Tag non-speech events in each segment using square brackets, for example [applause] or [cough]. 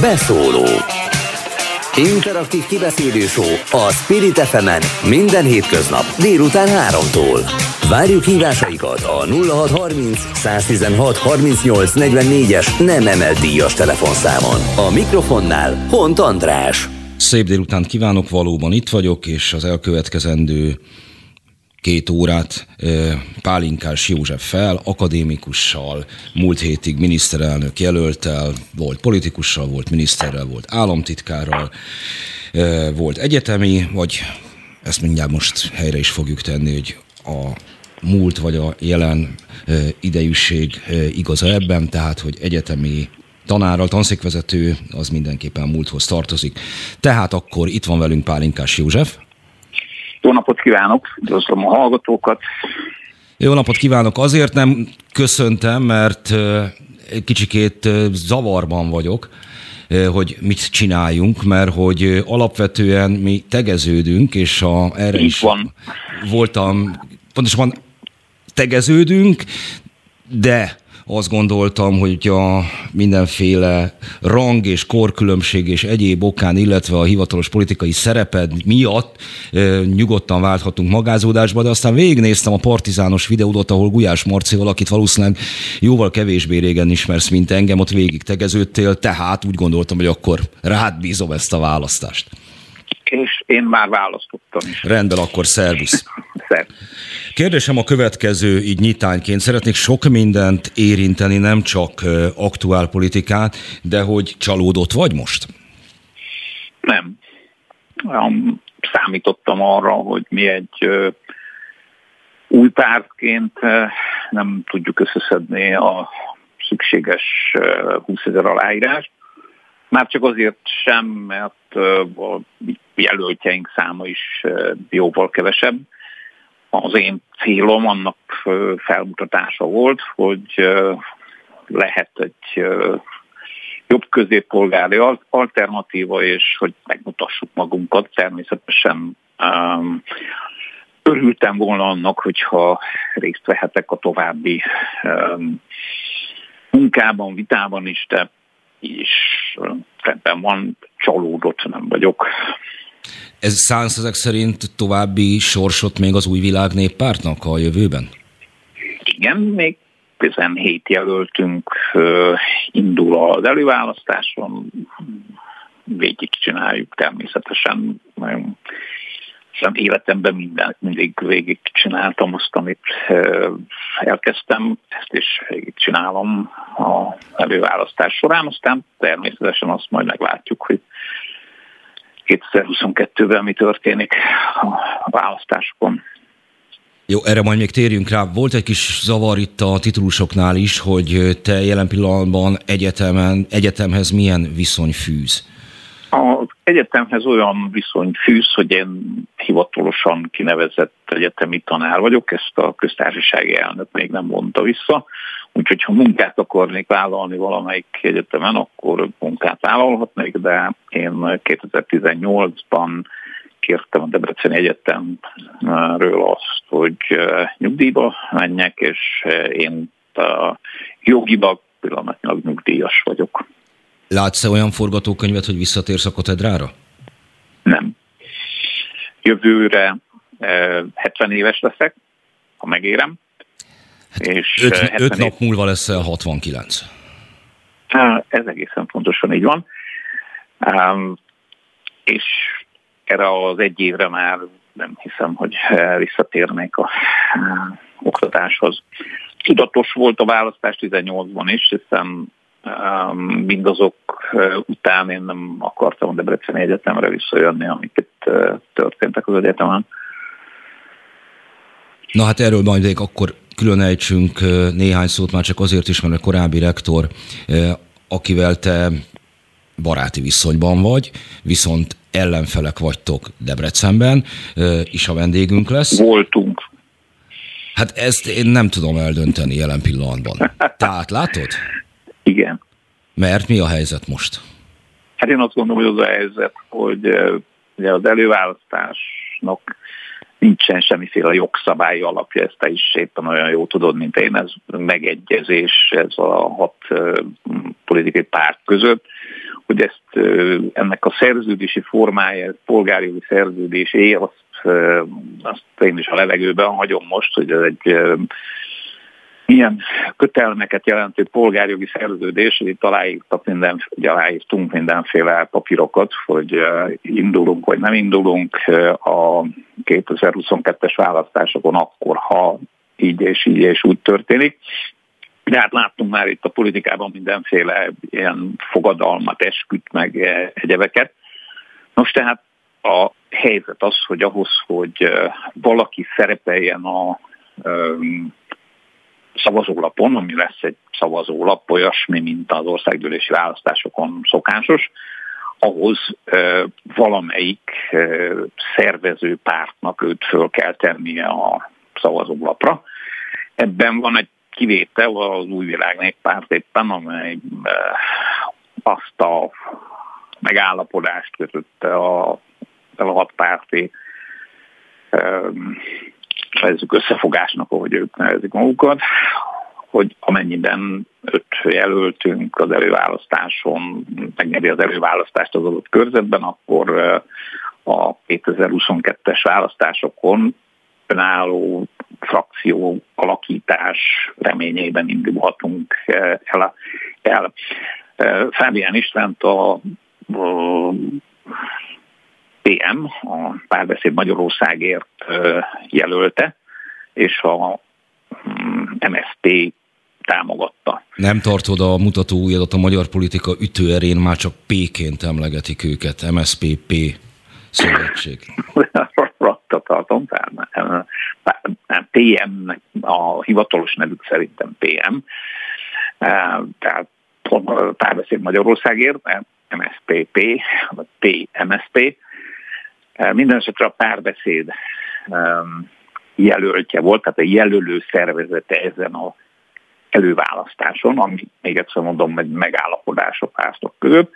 Beszóló Interaktív kibeszélő a Spirit fm minden hétköznap délután 3-tól. Várjuk hívásaikat a 0630 116 38 44-es nem emelt díjas telefonszámon. A mikrofonnál Hont András. Szép délután kívánok, valóban itt vagyok, és az elkövetkezendő két órát Pálinkás Józseffel, akadémikussal, múlt hétig miniszterelnök jelöltel, volt politikussal, volt miniszterrel, volt államtitkárral, volt egyetemi, vagy ezt mindjárt most helyre is fogjuk tenni, hogy a múlt vagy a jelen idejűség igaza ebben, tehát hogy egyetemi tanárral, tanszékvezető, az mindenképpen múlthoz tartozik. Tehát akkor itt van velünk Pálinkás József. Jó napot kívánok, üdvözlöm a hallgatókat. Jó napot kívánok, azért nem köszöntem, mert kicsikét zavarban vagyok, hogy mit csináljunk, mert hogy alapvetően mi tegeződünk, és a, erre Így is van. voltam, pontosabban tegeződünk, de azt gondoltam, hogy a mindenféle rang és korkülönbség és egyéb okán, illetve a hivatalos politikai szereped miatt e, nyugodtan válthatunk magázódásba, de aztán végignéztem a partizános videódot, ahol Gulyás Marcival, akit valószínűleg jóval kevésbé régen ismersz, mint engem, ott végig tegeződtél, tehát úgy gondoltam, hogy akkor rád bízom ezt a választást. És én már választottam is. Rendben, akkor szervusz. Szervusz. Kérdésem a következő, így nyitányként. Szeretnék sok mindent érinteni, nem csak aktuál politikát, de hogy csalódott vagy most? Nem. Um, számítottam arra, hogy mi egy új pártként nem tudjuk összeszedni a szükséges uh, 20 ezer aláírás. Már csak azért sem, mert a jelöltjeink száma is jóval kevesebb az én célom annak felmutatása volt, hogy lehet egy jobb középpolgári alternatíva, és hogy megmutassuk magunkat. Természetesen örültem volna annak, hogyha részt vehetek a további munkában, vitában is, de így is rendben van, csalódott nem vagyok. Ez szánsz ezek szerint további sorsot még az új világ néppártnak a jövőben? Igen, még 17 jelöltünk indul az előválasztáson, végig csináljuk természetesen. Sem életemben minden, mindig végig csináltam azt, amit elkezdtem, ezt is végig csinálom a előválasztás során, aztán természetesen azt majd meglátjuk, hogy 2022-ben mi történik a választásokon. Jó, erre majd még térjünk rá. Volt egy kis zavar itt a titulusoknál is, hogy te jelen pillanatban egyetemen, egyetemhez milyen viszony fűz? Az egyetemhez olyan viszony fűz, hogy én hivatalosan kinevezett egyetemi tanár vagyok, ezt a köztársasági elnök még nem mondta vissza, úgyhogy ha munkát akarnék vállalni valamelyik egyetemen, akkor munkát vállalhatnék, de én 2018-ban kértem a Debreceni Egyetemről azt, hogy nyugdíjba menjek, és én a jogiba pillanatnyilag nyugdíjas vagyok. Látsz-e olyan forgatókönyvet, hogy visszatérsz a katedrára? Nem. Jövőre 70 éves leszek, ha megérem. Hát és öt, öt nap múlva lesz el 69. Ez egészen pontosan így van. És erre az egy évre már nem hiszem, hogy visszatérnék a oktatáshoz. Tudatos volt a választás 18-ban is, hiszen mindazok után én nem akartam a Debreceni Egyetemre visszajönni, amik itt történtek az egyetemen. Na hát erről majd akkor külön ejtsünk néhány szót, már csak azért is, mert a korábbi rektor, akivel te baráti viszonyban vagy, viszont ellenfelek vagytok Debrecenben, is a vendégünk lesz. Voltunk. Hát ezt én nem tudom eldönteni jelen pillanatban. Tehát látod? Igen. Mert mi a helyzet most? Hát én azt gondolom, hogy az a helyzet, hogy ugye az előválasztásnak nincsen semmiféle jogszabályi alapja, ezt te is éppen olyan jó tudod, mint én, ez megegyezés, ez a hat politikai párt között, hogy ezt ennek a szerződési formája, polgárjogi szerződésé, azt, azt én is a levegőben hagyom most, hogy ez egy milyen kötelmeket jelentő polgárjogi szerződés, itt aláírtak minden, aláírtunk mindenféle papírokat, hogy indulunk vagy nem indulunk a 2022-es választásokon akkor, ha így és így és úgy történik. De hát láttunk már itt a politikában mindenféle ilyen fogadalmat, esküt, meg egyebeket. Most tehát a helyzet az, hogy ahhoz, hogy valaki szerepeljen a szavazólapon, ami lesz egy szavazólap, olyasmi, mint az országgyűlési választásokon szokásos, ahhoz valamelyik szervező pártnak őt föl kell tennie a szavazólapra. Ebben van egy kivétel, az új világ néppárt éppen, amely azt a megállapodást kötötte a, a hat párti nevezzük összefogásnak, ahogy ők nevezik magukat, hogy amennyiben öt jelöltünk az előválasztáson, megnyeri az előválasztást az adott körzetben, akkor a 2022-es választásokon önálló frakció alakítás reményében indulhatunk el. el. Fábián Istvánt a PM, a Párbeszéd Magyarországért jelölte, és a MSZP mm, támogatta. Nem tartod a mutató újadat a magyar politika ütőerén, már csak P-ként emlegetik őket, MSZPP szövetség. [laughs] Ratta tartom, PM, a hivatalos nevük szerintem PM, tehát Párbeszéd Magyarországért, MSZPP, vagy PMSP, minden esetre a párbeszéd jelöltje volt, tehát a jelölő szervezete ezen a előválasztáson, ami még egyszer mondom, egy megállapodás a pártok között.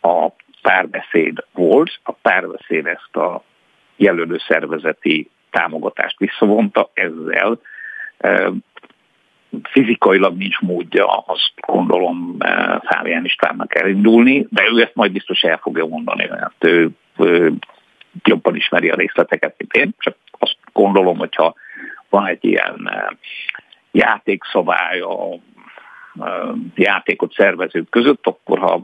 A párbeszéd volt, a párbeszéd ezt a jelölő szervezeti támogatást visszavonta, ezzel fizikailag nincs módja, azt gondolom Fábián Istvánnak elindulni, de ő ezt majd biztos el fogja mondani, mert ő jobban ismeri a részleteket, mint én, csak azt gondolom, hogyha van egy ilyen eh, játékszabály a eh, játékot szervezők között, akkor ha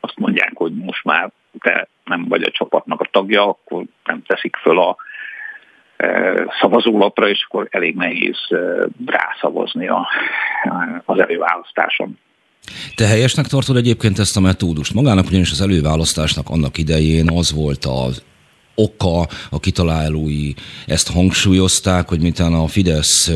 azt mondják, hogy most már te nem vagy a csapatnak a tagja, akkor nem teszik föl a eh, szavazólapra, és akkor elég nehéz rászavazni az előválasztáson. Te helyesnek tartod egyébként ezt a metódust? Magának ugyanis az előválasztásnak annak idején az volt az oka, a kitalálói ezt hangsúlyozták, hogy mintán a Fidesz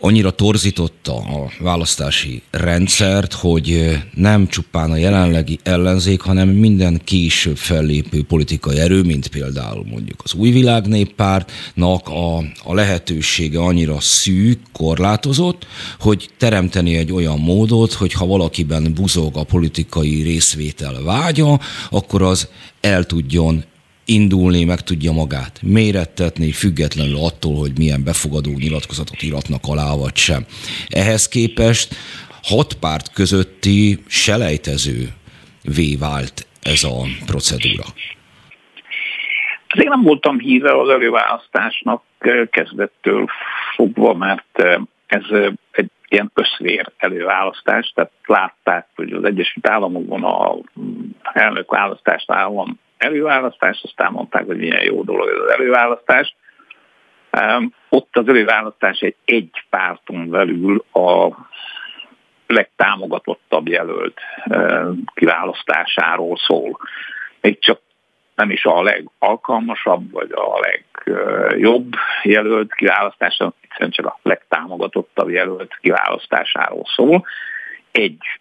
annyira torzította a választási rendszert, hogy nem csupán a jelenlegi ellenzék, hanem minden később fellépő politikai erő, mint például mondjuk az új világ néppártnak a, a lehetősége annyira szűk, korlátozott, hogy teremteni egy olyan módot, hogy ha valakiben buzog a politikai részvétel vágya, akkor az el tudjon indulni, meg tudja magát mérettetni, függetlenül attól, hogy milyen befogadó nyilatkozatot iratnak alá, vagy sem. Ehhez képest hat párt közötti selejtező vé vált ez a procedúra. Én nem voltam híve az előválasztásnak kezdettől fogva, mert ez egy ilyen összvér előválasztás, tehát látták, hogy az Egyesült Államokban a elnök választásnál van előválasztás, aztán mondták, hogy milyen jó dolog ez az előválasztás. Ott az előválasztás egy egy párton belül a legtámogatottabb jelölt kiválasztásáról szól. Még csak nem is a legalkalmasabb, vagy a legjobb jelölt kiválasztása, hiszen csak a legtámogatottabb jelölt kiválasztásáról szól. Egy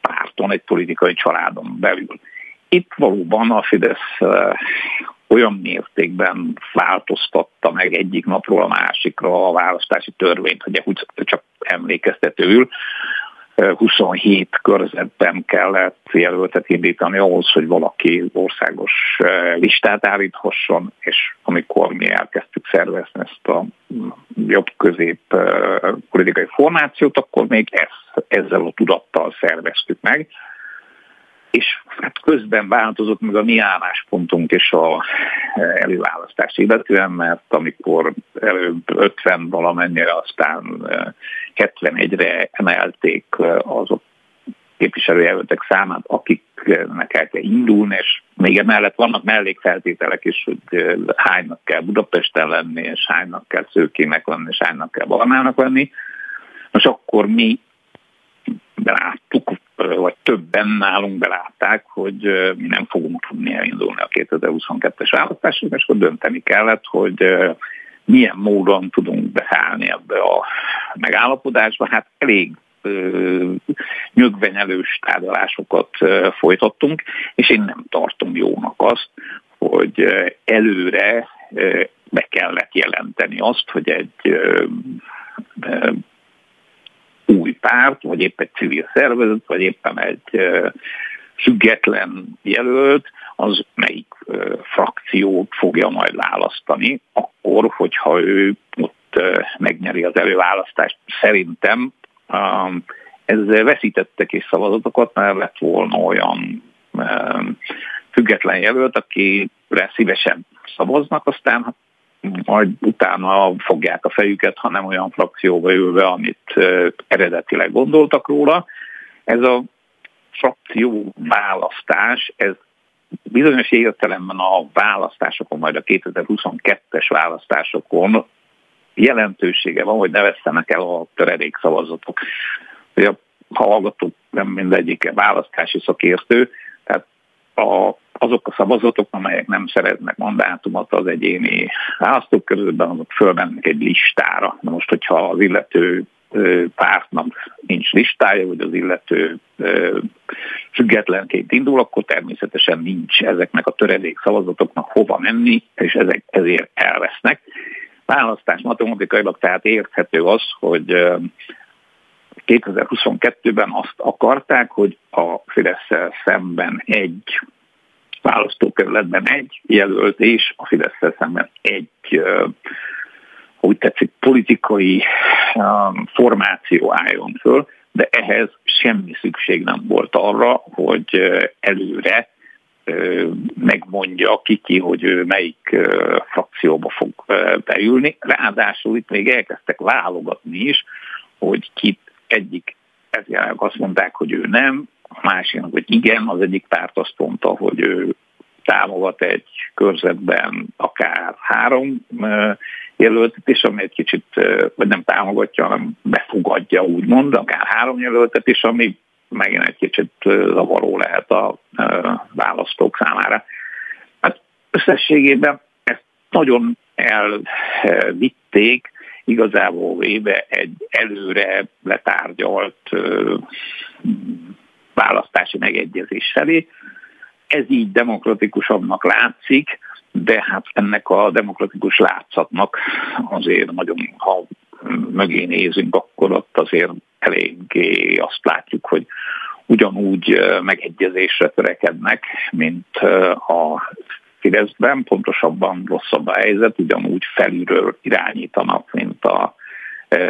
párton, egy politikai családon belül. Itt valóban a Fidesz olyan mértékben változtatta meg egyik napról a másikra a választási törvényt, hogy úgy csak emlékeztetőül 27 körzetben kellett jelöltet indítani ahhoz, hogy valaki országos listát állíthasson, és amikor mi elkezdtük szervezni ezt a jobb-közép politikai formációt, akkor még ezt, ezzel a tudattal szerveztük meg, közben változott meg a mi álláspontunk és a előválasztás illetően, mert amikor előbb 50 valamennyire, aztán 71-re emelték azok képviselőjelöltek számát, akiknek el kell indulni, és még emellett vannak mellékfeltételek is, hogy hánynak kell Budapesten lenni, és hánynak kell Szőkének lenni, és hánynak kell Barnának lenni. Most akkor mi beláttuk, vagy többen nálunk belátták, hogy mi nem fogunk tudni elindulni a 2022-es választásokra, és akkor dönteni kellett, hogy milyen módon tudunk beszállni ebbe a megállapodásba. Hát elég nyögvenyelős tárgyalásokat folytattunk, és én nem tartom jónak azt, hogy előre be kellett jelenteni azt, hogy egy új párt, vagy éppen egy civil szervezet, vagy éppen egy független jelölt, az melyik frakciót fogja majd választani, akkor, hogyha ő ott megnyeri az előválasztást. Szerintem ezzel veszítettek is szavazatokat, mert lett volna olyan független jelölt, akire szívesen szavaznak, aztán majd utána fogják a fejüket, ha nem olyan frakcióba ülve, amit eredetileg gondoltak róla. Ez a frakció választás, ez bizonyos értelemben a választásokon, majd a 2022-es választásokon jelentősége van, hogy ne vesztenek el a töredék szavazatok. A hallgatók nem mindegyik választási szakértő, tehát a, azok a szavazatok, amelyek nem szeretnek mandátumot az egyéni választók közöttben, azok fölmennek egy listára. Na most, hogyha az illető pártnak nincs listája, vagy az illető függetlenként indul, akkor természetesen nincs ezeknek a töredék szavazatoknak hova menni, és ezek ezért elvesznek választás matematikailag, tehát érthető az, hogy 2022-ben azt akarták, hogy a fidesz szemben egy választókerületben egy jelölt, és a fidesz szemben egy úgy tetszik, politikai formáció álljon föl, de ehhez semmi szükség nem volt arra, hogy előre megmondja kiki, hogy ő melyik frakcióba fog beülni. Ráadásul itt még elkezdtek válogatni is, hogy kit egyik ezért azt mondták, hogy ő nem, a másiknak, hogy igen, az egyik párt azt mondta, hogy ő támogat egy körzetben akár három jelöltet is, ami egy kicsit, vagy nem támogatja, hanem befogadja úgymond, akár három jelöltet is, ami megint egy kicsit zavaró lehet a választók számára. Hát összességében ezt nagyon elvitték, igazából véve egy előre letárgyalt választási megegyezés felé. Ez így demokratikusabbnak látszik, de hát ennek a demokratikus látszatnak azért nagyon, ha mögé nézünk, akkor ott azért eléggé azt látjuk, hogy ugyanúgy megegyezésre törekednek, mint a Fideszben, pontosabban rosszabb a helyzet, ugyanúgy felülről irányítanak, mint a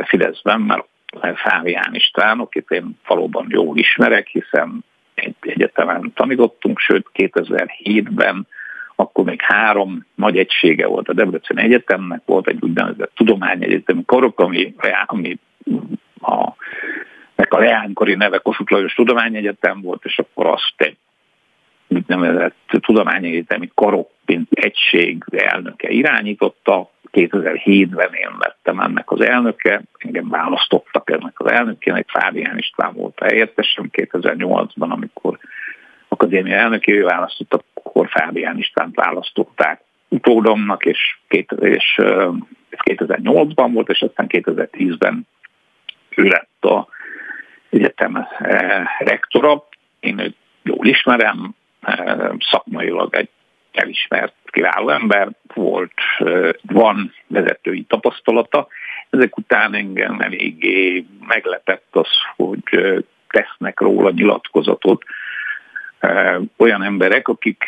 Fideszben, mert Fávián István, akit én valóban jól ismerek, hiszen egy egyetemen tanítottunk, sőt 2007-ben akkor még három nagy egysége volt a Debrecen Egyetemnek, volt egy úgynevezett tudományegyetemi korok, ami, ami a, a leánykori neve Kossuth Lajos Tudományegyetem volt, és akkor azt egy úgynevezett tudományegyetemi karok, mint egység elnöke irányította. 2007-ben én lettem ennek az elnöke, engem választottak ennek az elnökének, Fábián István volt helyettesem 2008-ban, amikor akadémia elnökévé választottak, akkor Fábián Istvánt választották utódomnak, és, két, és ez 2008-ban volt, és aztán 2010-ben ő lett a egyetem rektora. Én őt jól ismerem, szakmailag egy elismert kiváló ember, volt, van vezetői tapasztalata. Ezek után engem eléggé meglepett az, hogy tesznek róla nyilatkozatot olyan emberek, akik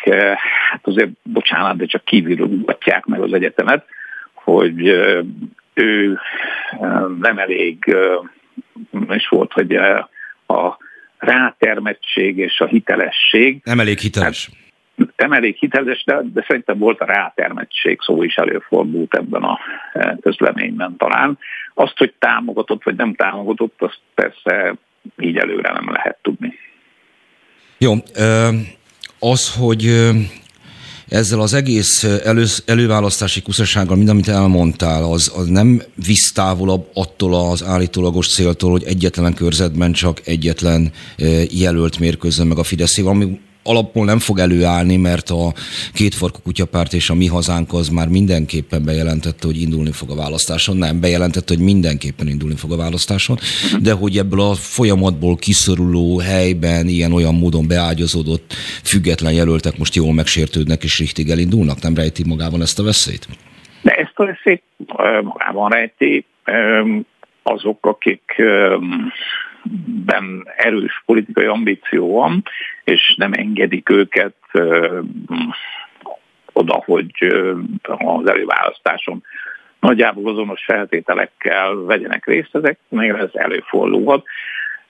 hát azért, bocsánat, de csak kívülről mutatják meg az egyetemet, hogy ő nem elég, és volt, hogy a rátermettség és a hitelesség. Nem elég hiteles. Hát, nem elég hiteles, de, de szerintem volt a rátermettség szó is előfordult ebben a e, közleményben talán. Azt, hogy támogatott vagy nem támogatott, azt persze így előre nem lehet tudni. Jó, az, hogy ezzel az egész elő, előválasztási kuszasággal, mind amit elmondtál, az, az nem visz távolabb attól az állítólagos céltól, hogy egyetlen körzetben csak egyetlen jelölt mérkőzön meg a Fideszével, ami alapból nem fog előállni, mert a kétfarkú kutyapárt és a mi hazánk az már mindenképpen bejelentette, hogy indulni fog a választáson. Nem, bejelentette, hogy mindenképpen indulni fog a választáson, de hogy ebből a folyamatból kiszoruló helyben ilyen-olyan módon beágyazódott független jelöltek most jól megsértődnek és richtig elindulnak? Nem rejti magában ezt a veszélyt? De ezt a veszélyt magában rejti azok, akik ben erős politikai ambíció van, és nem engedik őket oda, hogy az előválasztáson nagyjából azonos feltételekkel vegyenek részt, ezek még ez előfordulhat.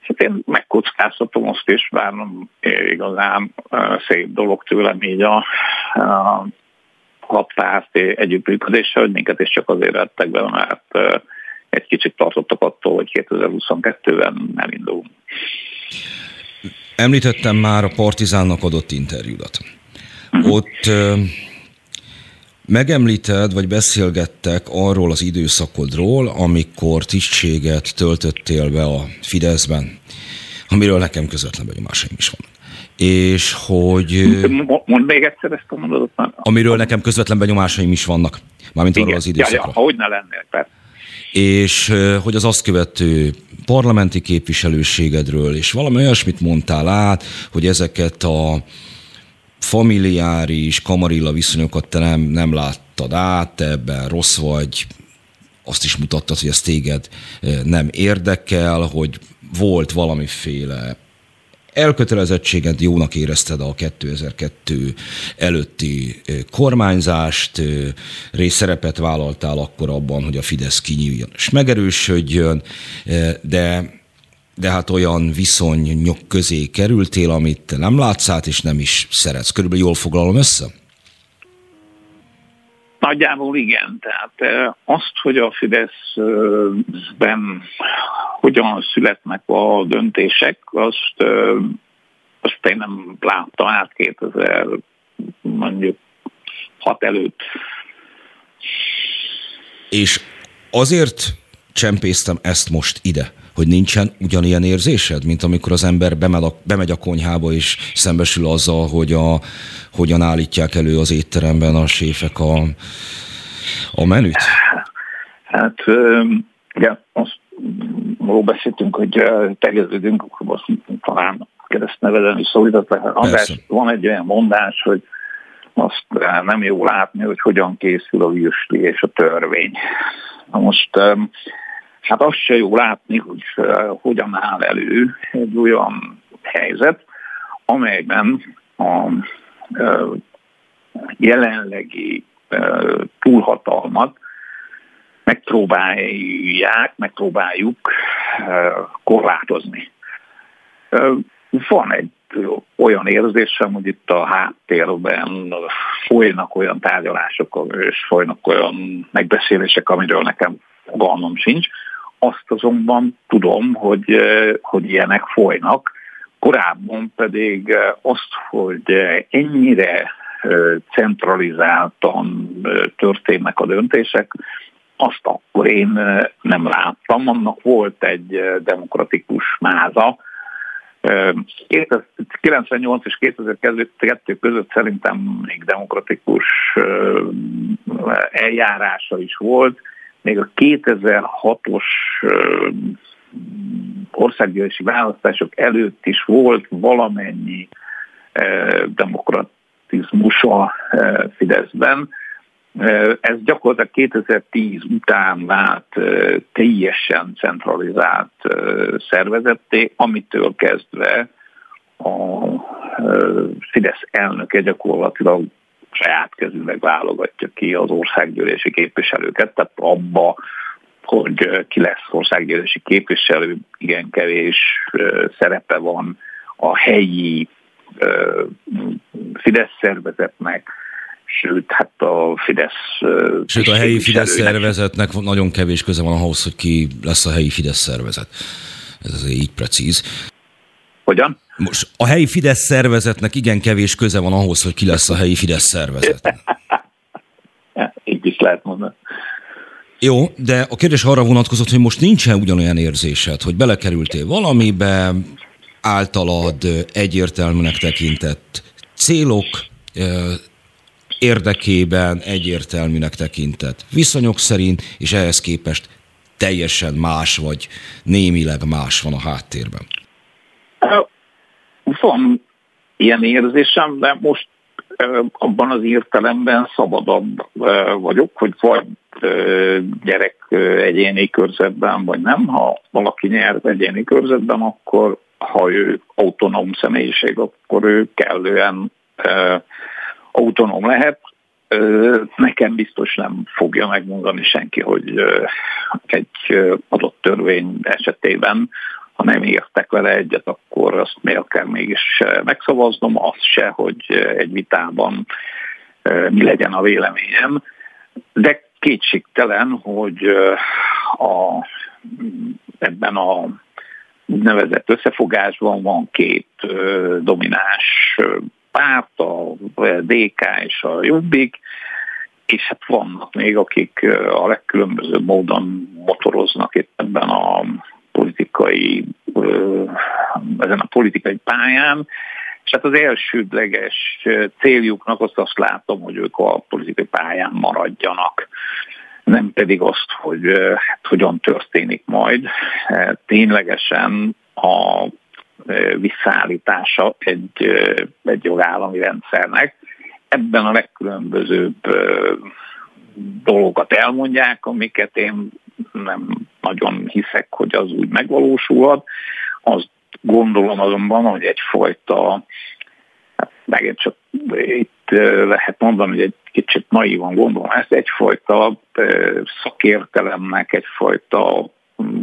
Hát én megkockáztatom azt is, bár igazán szép dolog tőlem így a, a hatpárt együttműködése, hogy minket is csak azért vettek be, mert egy kicsit tartottak attól, hogy 2022-ben elindulunk. Említettem már a Partizánnak adott interjúdat. Uh-huh. Ott megemlíted, vagy beszélgettek arról az időszakodról, amikor tisztséget töltöttél be a Fideszben, amiről nekem közvetlen benyomásaim is van. És hogy... Mondd még egyszer ezt a mondatot. Amiről nekem közvetlen benyomásaim is vannak, mármint Igen. arról az időszakról. Ja, ja, ahogy ne lennél, persze és hogy az azt követő parlamenti képviselőségedről, és valami olyasmit mondtál át, hogy ezeket a familiáris, kamarilla viszonyokat te nem, nem láttad át, te ebben rossz vagy, azt is mutattad, hogy ez téged nem érdekel, hogy volt valamiféle elkötelezettséged, jónak érezted a 2002 előtti kormányzást, részszerepet vállaltál akkor abban, hogy a Fidesz kinyíljon és megerősödjön, de de hát olyan viszonyok közé kerültél, amit nem látsz át, és nem is szeretsz. Körülbelül jól foglalom össze? Nagyjából igen. Tehát azt, hogy a Fideszben hogyan születnek a döntések, azt, azt én nem láttam át 2000 mondjuk 6 előtt. És azért csempésztem ezt most ide, hogy nincsen ugyanilyen érzésed, mint amikor az ember bemegy a, bemegy a konyhába és szembesül azzal, hogy a, hogyan állítják elő az étteremben a séfek a, a menüt? Hát, igen, azt arról beszéltünk, hogy tegeződünk, akkor most talán keresztneveden is szólított. András, van egy olyan mondás, hogy azt nem jó látni, hogy hogyan készül a virsli és a törvény. Na most hát azt se jó látni, hogy hogyan áll elő egy olyan helyzet, amelyben a jelenlegi túlhatalmat megpróbálják, megpróbáljuk korlátozni. Van egy olyan érzésem, hogy itt a háttérben folynak olyan tárgyalások, és folynak olyan megbeszélések, amiről nekem fogalmam sincs. Azt azonban tudom, hogy, hogy ilyenek folynak. Korábban pedig azt, hogy ennyire centralizáltan történnek a döntések, azt akkor én nem láttam. Annak volt egy demokratikus máza. 98 és 2002 között szerintem még demokratikus eljárása is volt. Még a 2006-os országgyűlési választások előtt is volt valamennyi demokratizmus a Fideszben. Ez gyakorlatilag 2010 után vált teljesen centralizált szervezetté, amitől kezdve a Fidesz elnöke gyakorlatilag saját kezűleg válogatja ki az országgyűlési képviselőket, tehát abba hogy ki lesz országgyűlési képviselő, igen kevés szerepe van a helyi Fidesz szervezetnek, sőt, hát a Fidesz... Sőt, a helyi Fidesz szervezetnek nagyon kevés köze van ahhoz, hogy ki lesz a helyi Fidesz szervezet. Ez azért így precíz. Hogyan? Most a helyi Fidesz szervezetnek igen kevés köze van ahhoz, hogy ki lesz a helyi Fidesz szervezet. [laughs] így is lehet mondani. Jó, de a kérdés arra vonatkozott, hogy most nincsen ugyanolyan érzésed, hogy belekerültél valamibe, általad egyértelműnek tekintett célok érdekében egyértelműnek tekintett viszonyok szerint, és ehhez képest teljesen más vagy némileg más van a háttérben. Van ilyen érzésem, de most abban az értelemben szabadabb vagyok, hogy vagy gyerek egyéni körzetben, vagy nem. Ha valaki nyer egyéni körzetben, akkor ha ő autonóm személyiség, akkor ő kellően autonóm lehet. Nekem biztos nem fogja megmondani senki, hogy egy adott törvény esetében ha nem értek vele egyet, akkor azt miért kell mégis megszavaznom, az se, hogy egy vitában mi legyen a véleményem. De kétségtelen, hogy a, ebben a úgynevezett összefogásban van két domináns párt, a DK és a Jobbik, és hát vannak még, akik a legkülönbözőbb módon motoroznak itt ebben a politikai, ezen a politikai pályán, és hát az elsődleges céljuknak azt azt látom, hogy ők a politikai pályán maradjanak nem pedig azt, hogy hát, hogyan történik majd. Ténylegesen a visszaállítása egy, egy jogállami rendszernek. Ebben a legkülönbözőbb dolgokat elmondják, amiket én nem nagyon hiszek, hogy az úgy megvalósulhat. Azt gondolom azonban, hogy egyfajta, hát megint csak itt lehet mondani, hogy egy kicsit naívan gondolom ezt, egyfajta szakértelemnek, egyfajta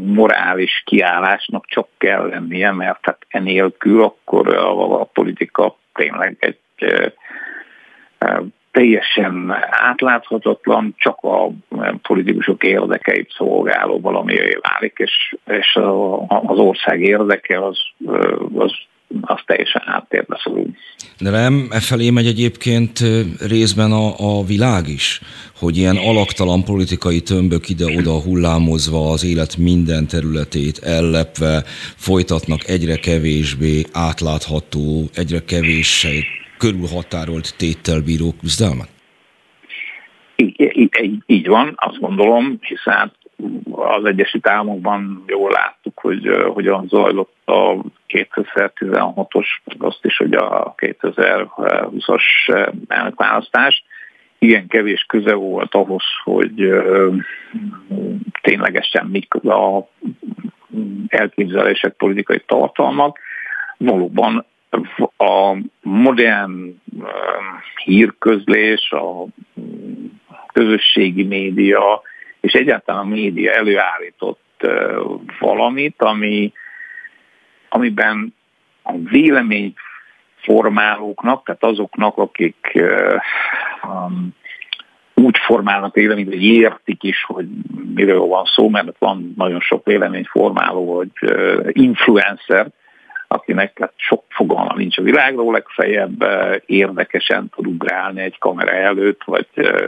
morális kiállásnak csak kell lennie, mert hát enélkül akkor a, a politika tényleg egy teljesen átláthatatlan, csak a politikusok érdekeit szolgáló valami válik, és, és az ország érdeke az, az az teljesen áttérbe szorul. De nem, e felé megy egyébként részben a, a világ is, hogy ilyen alaktalan politikai tömbök ide-oda hullámozva az élet minden területét ellepve folytatnak egyre kevésbé átlátható, egyre kevéssé körülhatárolt téttel bíró küzdelmet? Így, így, van, azt gondolom, hiszen az Egyesült Államokban jól láttuk, hogy hogyan zajlott a 2016-os, azt is, hogy a 2020-as elnökválasztás. Igen kevés köze volt ahhoz, hogy ténylegesen mik a elképzelések politikai tartalmak. Valóban a modern hírközlés, a közösségi média és egyáltalán a média előállított valamit, ami, amiben a vélemény formálóknak, tehát azoknak, akik úgy formálnak véleményt, hogy értik is, hogy miről van szó, mert van nagyon sok véleményformáló, hogy influencer, akinek hát sok fogalma nincs a világról, legfeljebb uh, érdekesen tud ugrálni egy kamera előtt, vagy uh,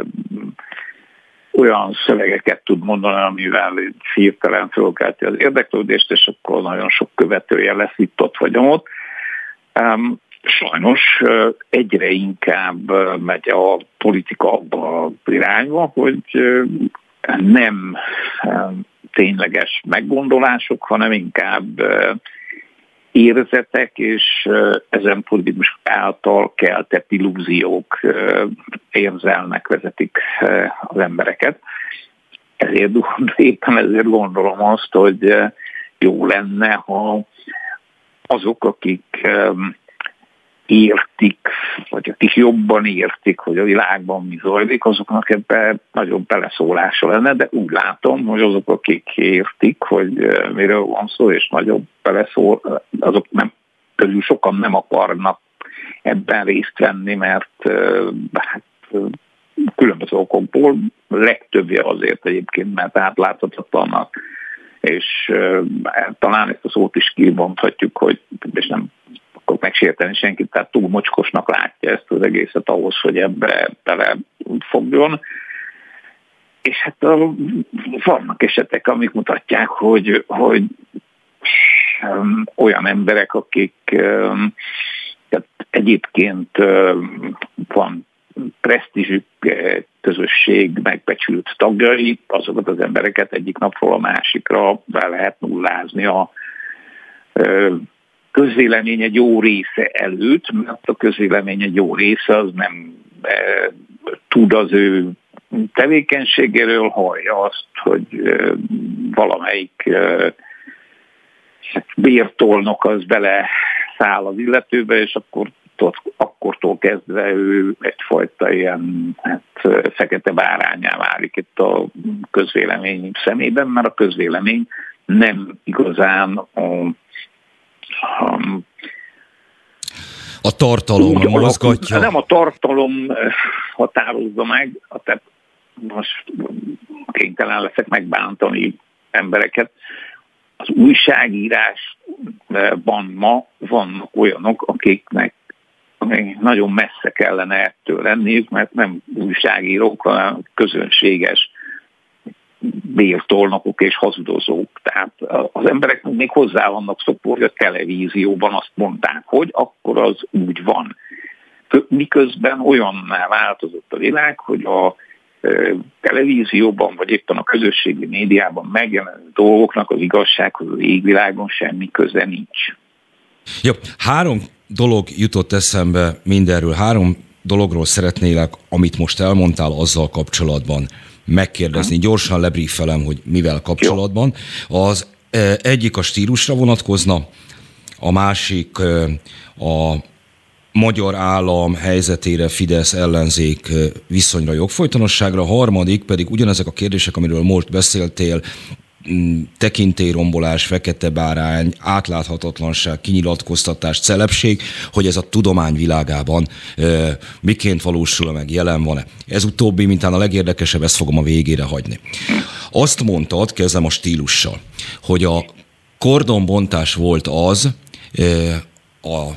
olyan szövegeket tud mondani, amivel hirtelen fölkelti az érdeklődést, és akkor nagyon sok követője lesz itt ott vagy ott. Sajnos egyre inkább megy a politika abba a irányba, hogy nem tényleges meggondolások, hanem inkább érzetek és ezen politikus által keltett illúziók érzelmek vezetik az embereket. Ezért [laughs] éppen ezért gondolom azt, hogy jó lenne, ha azok, akik értik, vagy akik jobban értik, hogy a világban mi zajlik, azoknak ebbe nagyobb beleszólása lenne, de úgy látom, hogy azok, akik értik, hogy miről van szó, és nagyobb beleszól, azok nem, közül sokan nem akarnak ebben részt venni, mert hát, különböző okokból, legtöbbje azért egyébként, mert átláthatatlanak, és talán ezt a szót is kibonthatjuk, hogy és nem akkor megsérteni senkit, tehát túl mocskosnak látja ezt az egészet ahhoz, hogy ebbe bele fogjon. És hát vannak esetek, amik mutatják, hogy, hogy olyan emberek, akik tehát egyébként van presztízsük, közösség megbecsült tagjai, azokat az embereket egyik napról a másikra be lehet nullázni a közvélemény egy jó része előtt, mert a közvélemény egy jó része az nem e, tud az ő tevékenységéről, hallja azt, hogy e, valamelyik e, bértolnok az bele száll az illetőbe, és akkor akkortól kezdve ő egyfajta ilyen hát, fekete bárányá válik itt a közvélemény szemében, mert a közvélemény nem igazán a a tartalom úgy, mozgatja. Nem a tartalom eh, határozza meg, te most kénytelen leszek megbántani embereket. Az újságírásban ma vannak olyanok, akiknek nagyon messze kellene ettől lenniük, mert nem újságírók, hanem közönséges bértolnokok és hazudozók. Tehát az emberek még hozzá vannak szokva, hogy a televízióban azt mondták, hogy akkor az úgy van. Miközben olyanná változott a világ, hogy a televízióban, vagy éppen a közösségi médiában megjelenő dolgoknak az igazsághoz az égvilágon semmi köze nincs. Jó, három dolog jutott eszembe mindenről. Három dologról szeretnélek, amit most elmondtál azzal kapcsolatban megkérdezni. Gyorsan lebriefelem, hogy mivel kapcsolatban. Az e, egyik a stílusra vonatkozna, a másik e, a magyar állam helyzetére, Fidesz ellenzék e, viszonyra, jogfolytonosságra, a harmadik pedig ugyanezek a kérdések, amiről most beszéltél, tekintélyrombolás, fekete bárány, átláthatatlanság, kinyilatkoztatás, celebség, hogy ez a tudomány világában e, miként valósul meg, jelen van-e. Ez utóbbi, mintán a legérdekesebb, ezt fogom a végére hagyni. Azt mondtad, kezdem a stílussal, hogy a kordonbontás volt az, e, a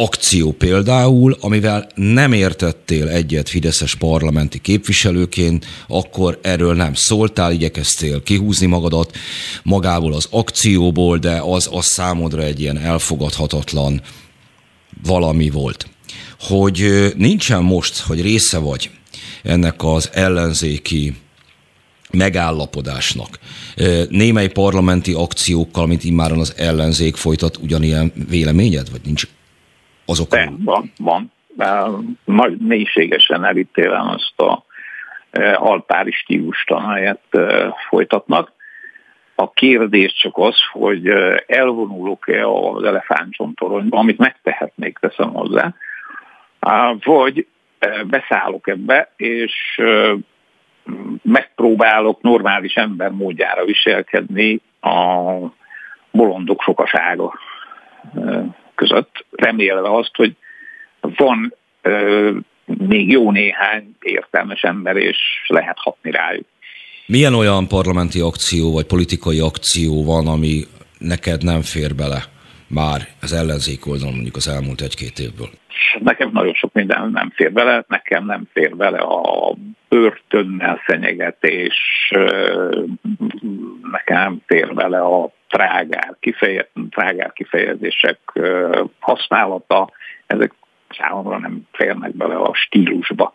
akció például, amivel nem értettél egyet Fideszes parlamenti képviselőként, akkor erről nem szóltál, igyekeztél kihúzni magadat magából az akcióból, de az, az számodra egy ilyen elfogadhatatlan valami volt. Hogy nincsen most, hogy része vagy ennek az ellenzéki megállapodásnak. Némely parlamenti akciókkal, mint immáron az ellenzék folytat ugyanilyen véleményed, vagy nincs azok? De, van, van. Nagy mélységesen elítélem azt a e, altári stílust, amelyet e, folytatnak. A kérdés csak az, hogy e, elvonulok-e az elefántcsontoronyba, amit megtehetnék, teszem hozzá, vagy beszállok ebbe, és megpróbálok normális ember módjára viselkedni a bolondok sokasága között, remélve azt, hogy van ö, még jó néhány értelmes ember, és lehet hatni rájuk. Milyen olyan parlamenti akció vagy politikai akció van, ami neked nem fér bele már az ellenzék oldalon mondjuk az elmúlt egy-két évből? Nekem nagyon sok minden nem fér bele, nekem nem fér bele a börtönnel fenyegetés, nekem nem fér bele a trágár, kifeje, trágár kifejezések használata, ezek számomra nem férnek bele a stílusba.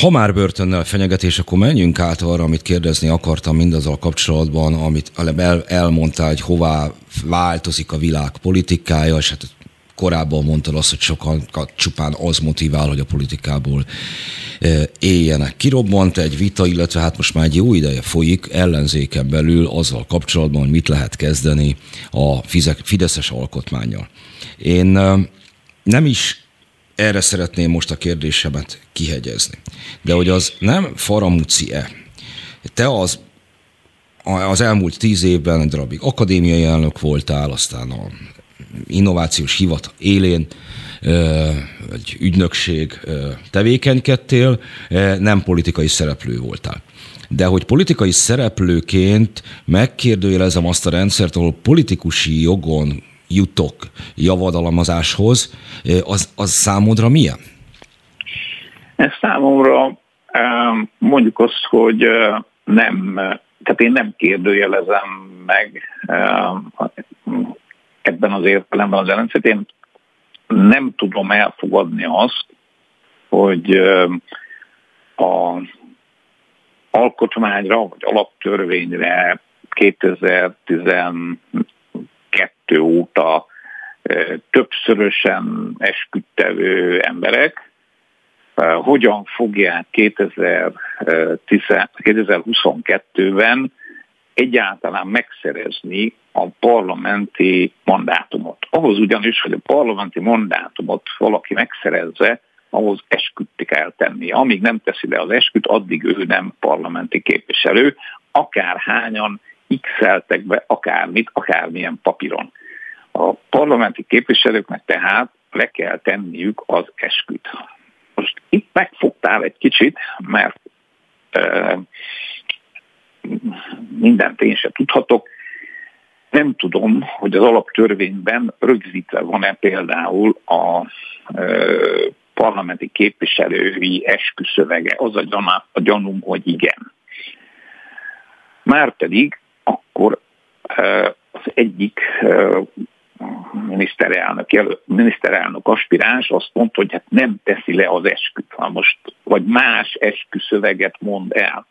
Ha már börtönnel fenyegetés, akkor menjünk át arra, amit kérdezni akartam mindazzal kapcsolatban, amit el, elmondtál, hogy hová változik a világ politikája, és hát korábban mondtad azt, hogy sokan csupán az motivál, hogy a politikából e, éljenek. Kirobbant egy vita, illetve hát most már egy jó ideje folyik ellenzéken belül azzal kapcsolatban, hogy mit lehet kezdeni a Fideszes alkotmányjal. Én e, nem is erre szeretném most a kérdésemet kihegyezni. De hogy az nem faramúci-e? Te az az elmúlt tíz évben egy darabig akadémiai elnök voltál, aztán a innovációs hivat élén, egy ügynökség tevékenykedtél, nem politikai szereplő voltál. De hogy politikai szereplőként megkérdőjelezem azt a rendszert, ahol politikusi jogon jutok javadalmazáshoz, az, az számodra milyen? Ez számomra mondjuk azt, hogy nem, tehát én nem kérdőjelezem meg ebben az értelemben az rendszert. Én nem tudom elfogadni azt, hogy a alkotmányra vagy alaptörvényre 2012 óta többszörösen esküdtevő emberek hogyan fogják 2022-ben egyáltalán megszerezni a parlamenti mandátumot. Ahhoz ugyanis, hogy a parlamenti mandátumot valaki megszerezze, ahhoz esküdt kell tenni. Amíg nem teszi le az esküt, addig ő nem parlamenti képviselő, akár hányan x be akármit, akármilyen papíron. A parlamenti képviselőknek tehát le kell tenniük az esküt. Most itt megfogtál egy kicsit, mert e, mindent én sem tudhatok. Nem tudom, hogy az alaptörvényben rögzítve van-e például a parlamenti képviselői esküszövege, az a, gyanú, a gyanúm, hogy igen. Márpedig akkor az egyik miniszterelnök, jelölt, miniszterelnök aspiráns azt mondta, hogy hát nem teszi le az esküt, ha most, vagy más esküszöveget mond el.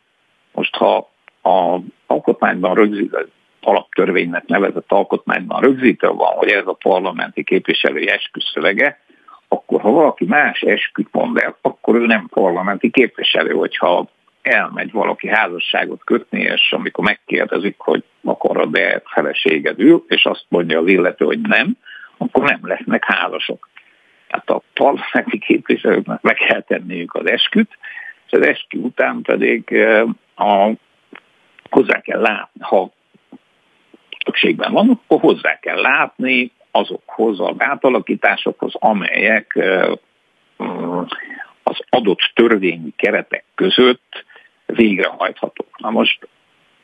Most ha a alkotmányban rögzített, alaptörvénynek nevezett alkotmányban rögzítve van, hogy ez a parlamenti képviselői esküszövege, akkor ha valaki más esküt mond el, akkor ő nem parlamenti képviselő, hogyha elmegy valaki házasságot kötni, és amikor megkérdezik, hogy akarod-e feleségedül, és azt mondja az illető, hogy nem, akkor nem lesznek házasok. Tehát a parlamenti képviselőknek meg kell tenniük az esküt, és az eskü után pedig a, hozzá kell látni, ha többségben van, akkor hozzá kell látni azokhoz az átalakításokhoz, amelyek az adott törvényi keretek között végrehajthatók. Na most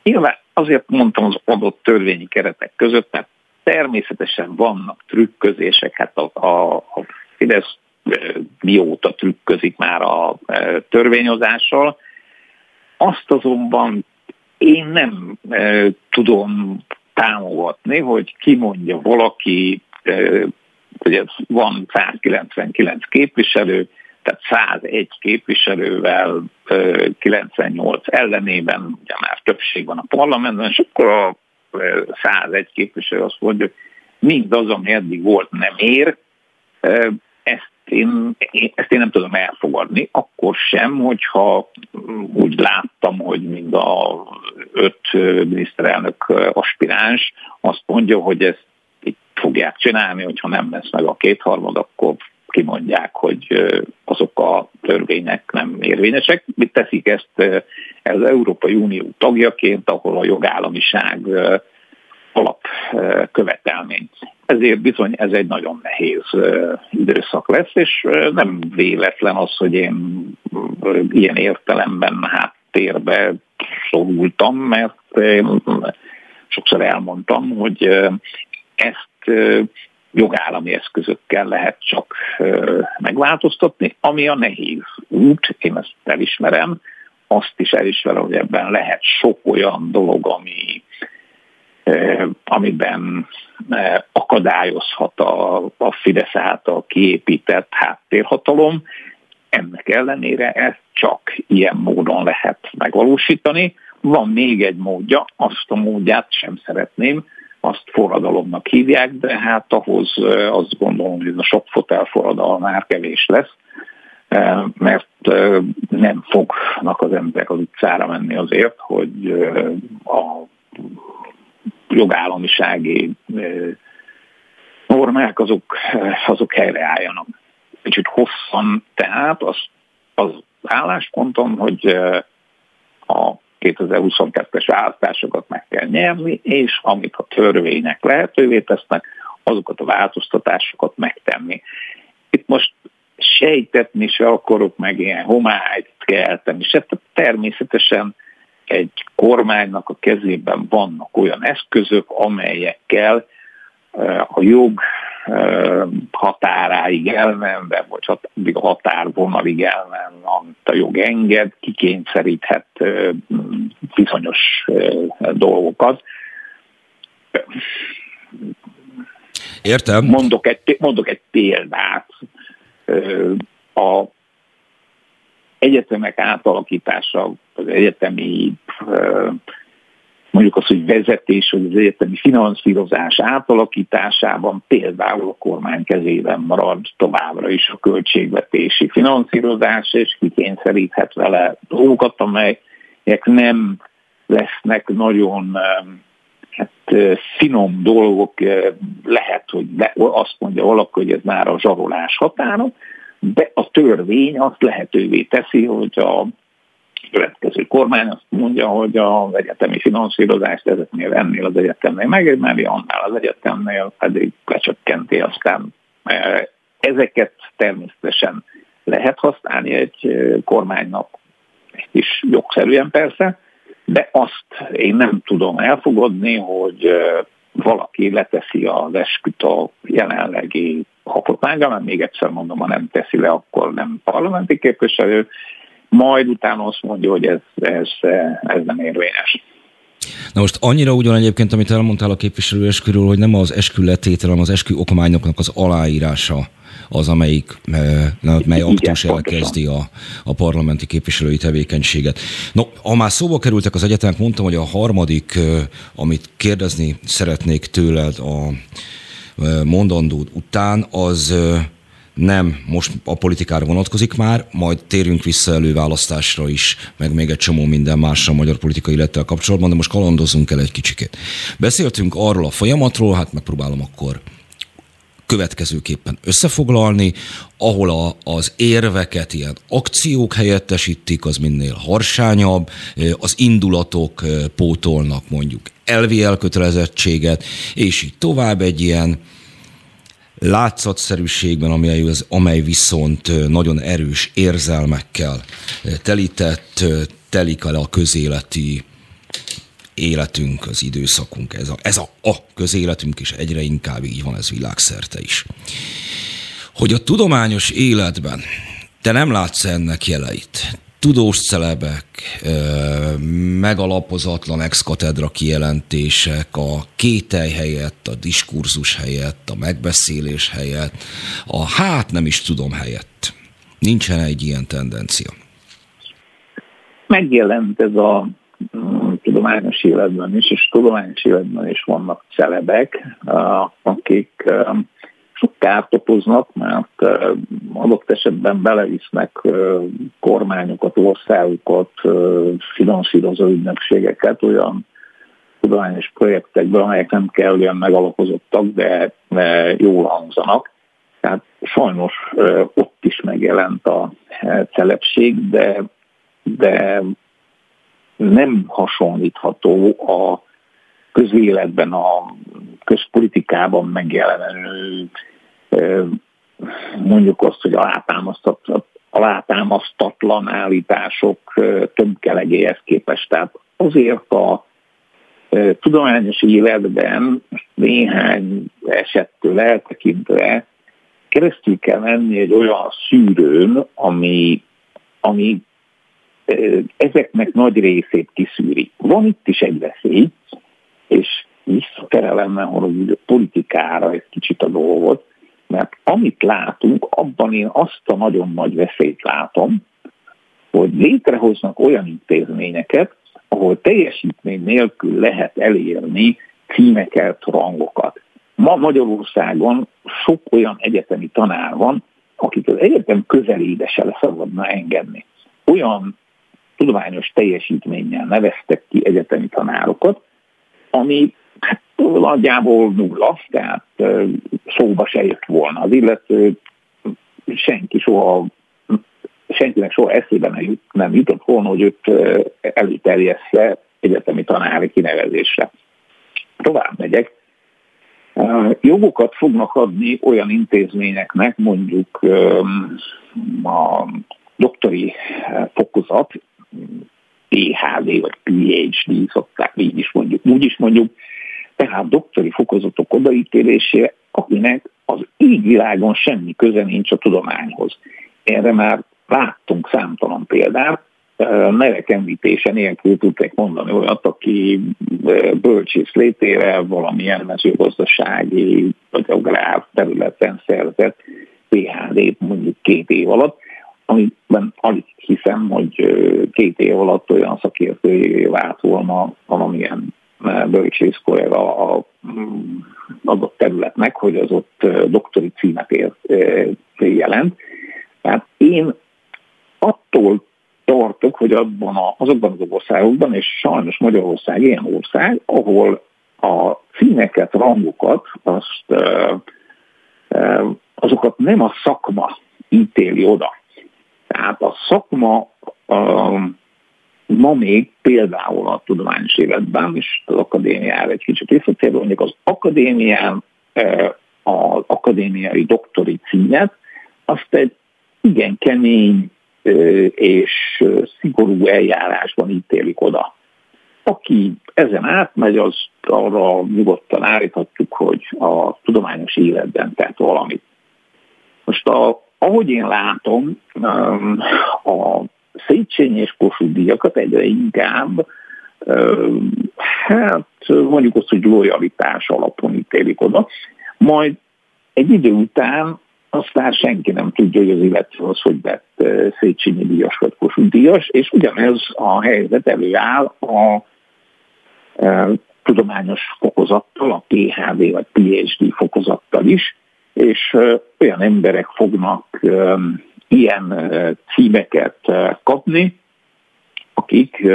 nyilván azért mondtam az adott törvényi keretek között, mert természetesen vannak trükközések, hát a, a, a Fidesz mióta trükközik már a törvényozással. Azt azonban én nem tudom támogatni, hogy kimondja valaki, hogy van 199 képviselő, tehát 101 képviselővel 98 ellenében, ugye már többség van a parlamentben, és akkor a 101 képviselő azt mondja, hogy mindaz, ami eddig volt, nem ér, ezt én, ezt én nem tudom elfogadni, akkor sem, hogyha úgy láttam, hogy mind a öt miniszterelnök aspiráns azt mondja, hogy ezt itt fogják csinálni, hogyha nem lesz meg a kétharmad, akkor kimondják, hogy azok a törvények nem érvényesek. Mit teszik ezt az Európai Unió tagjaként, ahol a jogállamiság alapkövetelmény. Ezért bizony ez egy nagyon nehéz időszak lesz, és nem véletlen az, hogy én ilyen értelemben háttérbe szorultam, mert én sokszor elmondtam, hogy ezt jogállami eszközökkel lehet csak megváltoztatni, ami a nehéz út, én ezt elismerem, azt is elismerem, hogy ebben lehet sok olyan dolog, ami, amiben akadályozhat a, a Fidesz által kiépített háttérhatalom. Ennek ellenére ezt csak ilyen módon lehet megvalósítani. Van még egy módja, azt a módját sem szeretném, azt forradalomnak hívják, de hát ahhoz azt gondolom, hogy a sok fotel forradalom már kevés lesz, mert nem fognak az emberek az utcára menni azért, hogy a jogállamisági normák azok, azok helyreálljanak. kicsit hosszan, tehát az, az álláspontom, hogy a 2022-es választásokat meg kell nyerni, és amit a törvények lehetővé tesznek, azokat a változtatásokat megtenni. Itt most sejtetni se akarok, meg ilyen homályt kelteni se. Természetesen egy kormánynak a kezében vannak olyan eszközök, amelyekkel a jog határáig elmenve, vagy a határvonalig elmenve, amit a jog enged, kikényszeríthet bizonyos dolgokat. Értem. Mondok egy, mondok egy példát. A egyetemek átalakítása, az egyetemi mondjuk az, hogy vezetés, vagy az egyetemi finanszírozás átalakításában például a kormány kezében marad továbbra is a költségvetési finanszírozás, és kikényszeríthet vele dolgokat, amelyek nem lesznek nagyon hát, finom dolgok, lehet, hogy azt mondja valaki, hogy ez már a zsarolás határa, de a törvény azt lehetővé teszi, hogy a következő kormány azt mondja, hogy az egyetemi finanszírozást ezeknél ennél az egyetemnél megemeli, annál az egyetemnél pedig lecsökkenti aztán. E, ezeket természetesen lehet használni egy e, kormánynak, is jogszerűen persze, de azt én nem tudom elfogadni, hogy e, valaki leteszi az esküt a jelenlegi alkotmányra, mert még egyszer mondom, ha nem teszi le, akkor nem parlamenti képviselő, majd utána azt mondja, hogy ez, ez, ez nem érvényes. Na most annyira ugyan egyébként, amit elmondtál a képviselő esküről, hogy nem az eskü letétel, hanem az eskü okmányoknak az aláírása az, amelyik, eh, mely aktus elkezdi a, a parlamenti képviselői tevékenységet. No, ha már szóba kerültek az egyetemek, mondtam, hogy a harmadik, eh, amit kérdezni szeretnék tőled a mondandód után, az nem most a politikára vonatkozik már, majd térünk vissza előválasztásra is, meg még egy csomó minden másra a magyar politikai élettel kapcsolatban, de most kalandozunk el egy kicsikét. Beszéltünk arról a folyamatról, hát megpróbálom akkor következőképpen összefoglalni, ahol a, az érveket ilyen akciók helyettesítik, az minél harsányabb, az indulatok pótolnak mondjuk elvi elkötelezettséget, és így tovább egy ilyen látszatszerűségben, amely, az, amely viszont nagyon erős érzelmekkel telített, telik el a közéleti életünk, az időszakunk, ez a, ez a, a közéletünk, és egyre inkább így van ez világszerte is. Hogy a tudományos életben te nem látsz ennek jeleit, tudós celebek, megalapozatlan ex-katedra kijelentések, a kételj helyett, a diskurzus helyett, a megbeszélés helyett, a hát nem is tudom helyett. Nincsen egy ilyen tendencia. Megjelent ez a tudományos életben is, és tudományos életben is vannak celebek, akik sok kárt okoznak, mert adott esetben belevisznek kormányokat, országokat, finanszírozó ügynökségeket olyan tudományos projektekben, amelyek nem kellően megalapozottak, de jól hangzanak. Tehát sajnos ott is megjelent a celebség, de, de nem hasonlítható a közéletben, a közpolitikában megjelenő mondjuk azt, hogy alátámasztatlan állítások tömkelegéhez képest. Tehát azért a tudományos életben néhány esettől eltekintve keresztül kell menni egy olyan szűrőn, ami, ami ezeknek nagy részét kiszűri. Van itt is egy veszély, és visszaterelem hogy a politikára egy kicsit a dolgot, mert amit látunk, abban én azt a nagyon nagy veszélyt látom, hogy létrehoznak olyan intézményeket, ahol teljesítmény nélkül lehet elérni címeket, rangokat. Ma Magyarországon sok olyan egyetemi tanár van, akik az egyetem közelébe se leszabadna engedni. Olyan tudományos teljesítménnyel neveztek ki egyetemi tanárokat, ami hát, nagyjából nulla, tehát szóba se jött volna az illető, senki soha senkinek soha eszébe nem, jut, nem jutott volna, hogy őt előterjessze egyetemi tanári kinevezésre. Tovább megyek. Jogokat fognak adni olyan intézményeknek, mondjuk a doktori fokozat, PhD vagy PhD szokták, így is mondjuk, úgy is mondjuk, tehát doktori fokozatok odaítélése, akinek az égvilágon semmi köze nincs a tudományhoz. Erre már láttunk számtalan példát, nevek említése nélkül tudták mondani olyat, aki bölcsész létére valamilyen mezőgazdasági vagy agrár területen szerzett PHD-t mondjuk két év alatt, amiben alig hiszem, hogy két év alatt olyan szakértői vált volna valamilyen bölcsész kollega a mm, adott területnek, hogy az ott doktori címet jelent. Tehát én attól tartok, hogy abban a, azokban az országokban, és sajnos Magyarország ilyen ország, ahol a címeket, rangokat, azt, azokat nem a szakma ítéli oda. Tehát a szakma ma még például a tudományos életben, és az akadémiára egy kicsit visszatérve, mondjuk az akadémián az akadémiai doktori címet, azt egy igen kemény és szigorú eljárásban ítélik oda. Aki ezen átmegy, az arra nyugodtan állíthatjuk, hogy a tudományos életben tett valamit. Most a, ahogy én látom, a Széchenyi és Kossuth díjakat egyre inkább hát mondjuk azt, hogy lojalitás alapon ítélik oda, majd egy idő után aztán senki nem tudja, hogy az illető az, hogy vett Széchenyi díjas vagy Kossuth díjas, és ugyanez a helyzet előáll a tudományos fokozattal, a PhD vagy PhD fokozattal is, és olyan emberek fognak ilyen címeket kapni, akik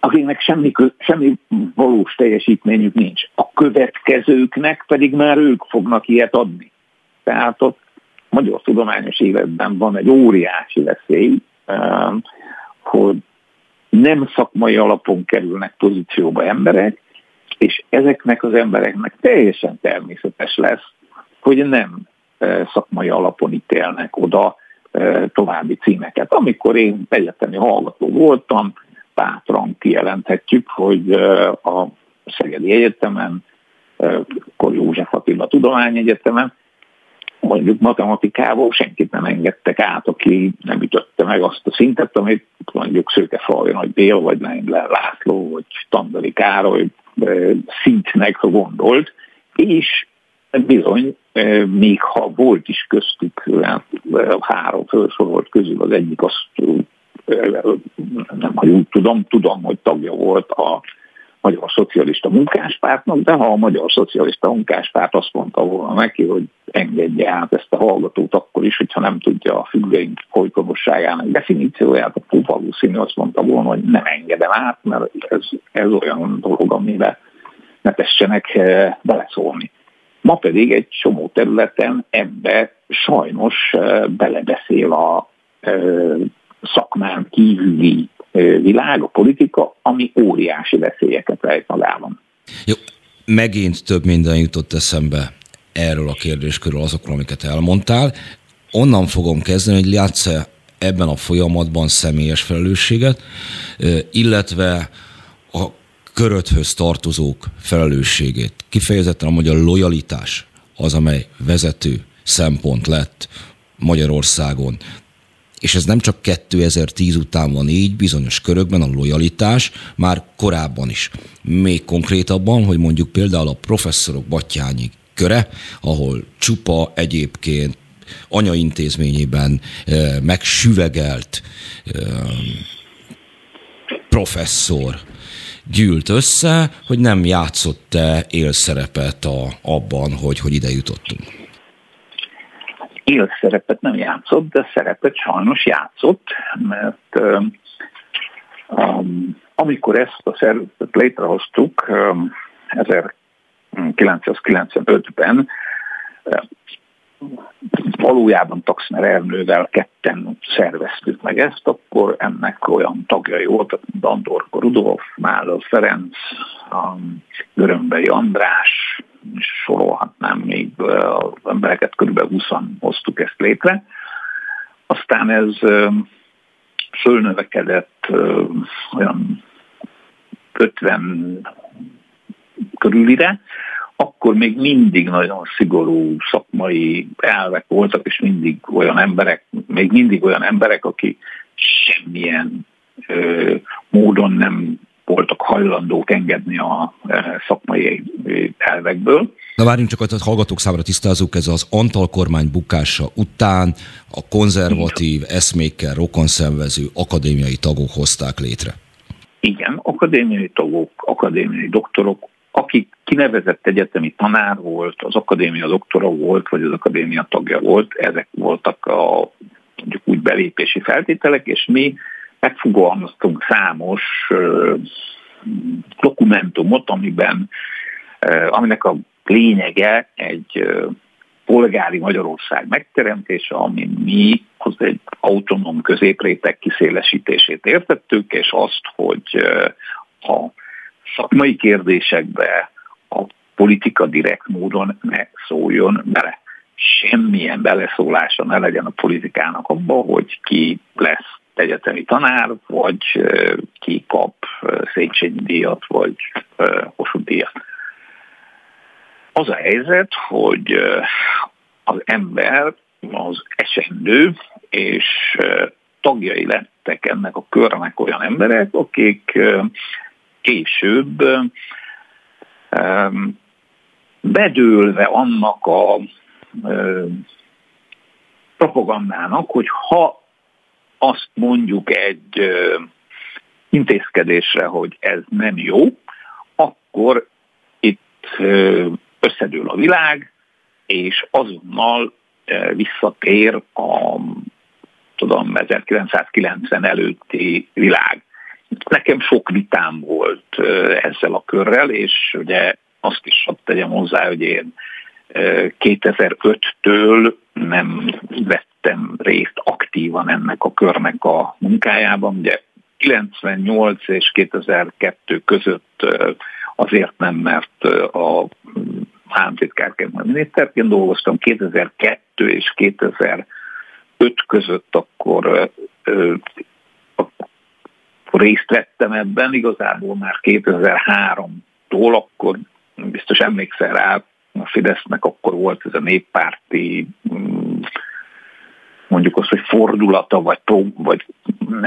akiknek semmi, semmi valós teljesítményük nincs. A következőknek pedig már ők fognak ilyet adni. Tehát ott magyar tudományos életben van egy óriási veszély, hogy nem szakmai alapon kerülnek pozícióba emberek, és ezeknek az embereknek teljesen természetes lesz, hogy nem szakmai alapon ítélnek oda további címeket. Amikor én egyetemi hallgató voltam, bátran kijelenthetjük, hogy a Szegedi Egyetemen, akkor József Attila Tudományegyetemen, mondjuk matematikából senkit nem engedtek át, aki nem ütötte meg azt a szintet, amit mondjuk Szőke Falja Nagy Bél, vagy Lendler László, vagy Tandali Károly szintnek gondolt, és bizony, még ha volt is köztük három felsorolt közül az egyik, azt nem, hogy úgy tudom, tudom, hogy tagja volt a Magyar Szocialista Munkáspártnak, de ha a Magyar Szocialista Munkáspárt azt mondta volna neki, hogy engedje át ezt a hallgatót akkor is, hogyha nem tudja a függőink folykogosságának definícióját, akkor valószínű azt mondta volna, hogy nem engedem át, mert ez, ez olyan dolog, amiben ne tessenek eh, beleszólni. Ma pedig egy csomó területen ebbe sajnos eh, belebeszél a eh, szakmán kívüli világ, a politika, ami óriási veszélyeket rejt magában. Jó, megint több minden jutott eszembe erről a kérdéskörről, azokról, amiket elmondtál. Onnan fogom kezdeni, hogy látsz ebben a folyamatban személyes felelősséget, illetve a köröthöz tartozók felelősségét. Kifejezetten a magyar lojalitás az, amely vezető szempont lett Magyarországon és ez nem csak 2010 után van így, bizonyos körökben a lojalitás már korábban is. Még konkrétabban, hogy mondjuk például a professzorok Batyányi köre, ahol csupa egyébként anyaintézményében e, megsüvegelt e, professzor gyűlt össze, hogy nem játszott-e élszerepet a, abban, hogy, hogy ide jutottunk él szerepet nem játszott, de szerepet sajnos játszott, mert um, amikor ezt a szervezetet létrehoztuk um, 1995-ben, valójában Taxner Ernővel ketten szerveztük meg ezt, akkor ennek olyan tagjai voltak, mint Andorko Rudolf, Mála Ferenc, Görömbei András, sorolhatnám még az embereket, körülbelül 20 hoztuk ezt létre. Aztán ez fölnövekedett olyan 50 körülire, akkor még mindig nagyon szigorú szakmai elvek voltak, és mindig olyan emberek, még mindig olyan emberek, akik semmilyen ö, módon nem voltak hajlandók engedni a szakmai elvekből. Na várjunk csak, hogy a hallgatók számára tisztázzuk, ez az Antal kormány bukása után a konzervatív, eszmékkel rokonszenvező akadémiai tagok hozták létre. Igen, akadémiai tagok, akadémiai doktorok, aki kinevezett egyetemi tanár volt, az akadémia doktora volt, vagy az akadémia tagja volt, ezek voltak a mondjuk úgy belépési feltételek, és mi megfogalmaztunk számos dokumentumot, amiben, aminek a lényege egy polgári Magyarország megteremtése, ami mi az egy autonóm középréteg kiszélesítését értettük, és azt, hogy a szakmai kérdésekbe a politika direkt módon ne szóljon bele. Semmilyen beleszólása ne legyen a politikának abba, hogy ki lesz egyetemi tanár, vagy ki kap Széchenyi díjat, vagy Kossuth díjat. Az a helyzet, hogy az ember az esendő, és tagjai lettek ennek a körnek olyan emberek, akik később bedőlve annak a propagandának, hogy ha azt mondjuk egy intézkedésre, hogy ez nem jó, akkor itt összedől a világ, és azonnal visszatér a tudom, 1990 előtti világ. Nekem sok vitám volt ezzel a körrel, és ugye azt is hadd tegyem hozzá, hogy én 2005-től nem vettem részt aktívan ennek a körnek a munkájában. Ugye 98 és 2002 között azért nem, mert a államtitkárként, miniszterként dolgoztam, 2002 és 2005 között akkor részt vettem ebben, igazából már 2003-tól, akkor biztos emlékszel rá, a Fidesznek akkor volt ez a néppárti mm, mondjuk azt, hogy fordulata, vagy, prób- vagy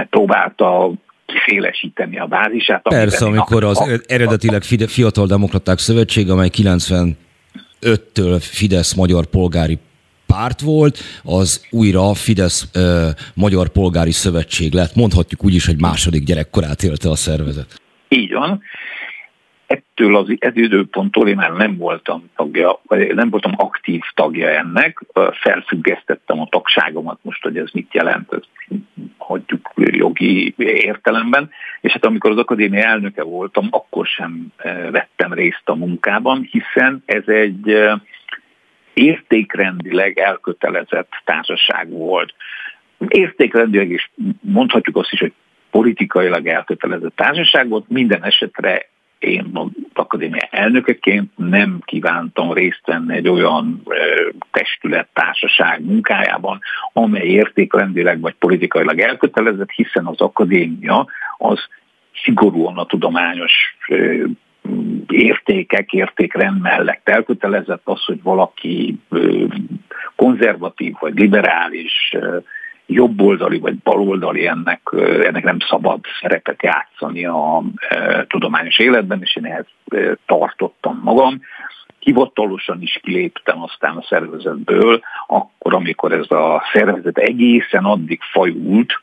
próbálta kiszélesíteni a bázisát. Persze, amikor az eredetileg Fiatal Demokraták Szövetség, amely 95-től Fidesz Magyar Polgári párt volt, az újra Fidesz ö, Magyar Polgári Szövetség lett. Mondhatjuk úgy is, hogy második gyerekkorát élte a szervezet. Így van. Ettől az ez időponttól én már nem voltam tagja, vagy nem voltam aktív tagja ennek, felfüggesztettem a tagságomat most, hogy ez mit jelent, ezt hagyjuk jogi értelemben, és hát amikor az akadémia elnöke voltam, akkor sem vettem részt a munkában, hiszen ez egy értékrendileg elkötelezett társaság volt. Értékrendileg is mondhatjuk azt is, hogy politikailag elkötelezett társaság volt, minden esetre én akadémia elnökeként nem kívántam részt venni egy olyan testület, társaság munkájában, amely értékrendileg vagy politikailag elkötelezett, hiszen az akadémia az szigorúan a tudományos értékek, értékrend mellett elkötelezett az, hogy valaki konzervatív vagy liberális, jobboldali vagy baloldali, ennek, ennek nem szabad szerepet játszani a tudományos életben, és én ehhez tartottam magam. Hivatalosan is kiléptem aztán a szervezetből, akkor, amikor ez a szervezet egészen addig fajult,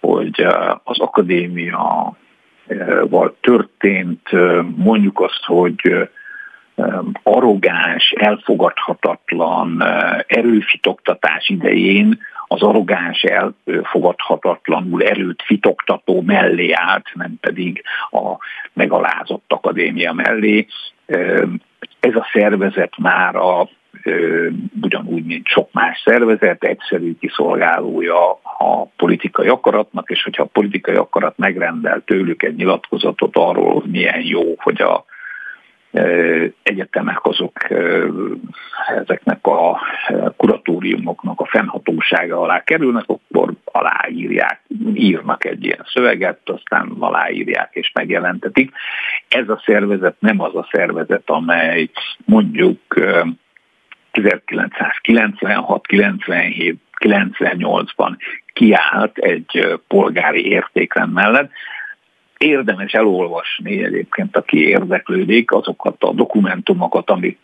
hogy az akadémia történt, mondjuk azt, hogy arrogáns, elfogadhatatlan erőfitoktatás idején az arrogáns, elfogadhatatlanul erőt fitoktató mellé állt, nem pedig a megalázott akadémia mellé. Ez a szervezet már a ugyanúgy, mint sok más szervezet, egyszerű kiszolgálója a politikai akaratnak, és hogyha a politikai akarat megrendel tőlük egy nyilatkozatot arról, hogy milyen jó, hogy a egyetemek azok ezeknek a kuratóriumoknak a fennhatósága alá kerülnek, akkor aláírják, írnak egy ilyen szöveget, aztán aláírják és megjelentetik. Ez a szervezet nem az a szervezet, amely mondjuk 1996, 97, 98-ban kiállt egy polgári értékrend mellett, érdemes elolvasni egyébként, aki érdeklődik, azokat a dokumentumokat, amit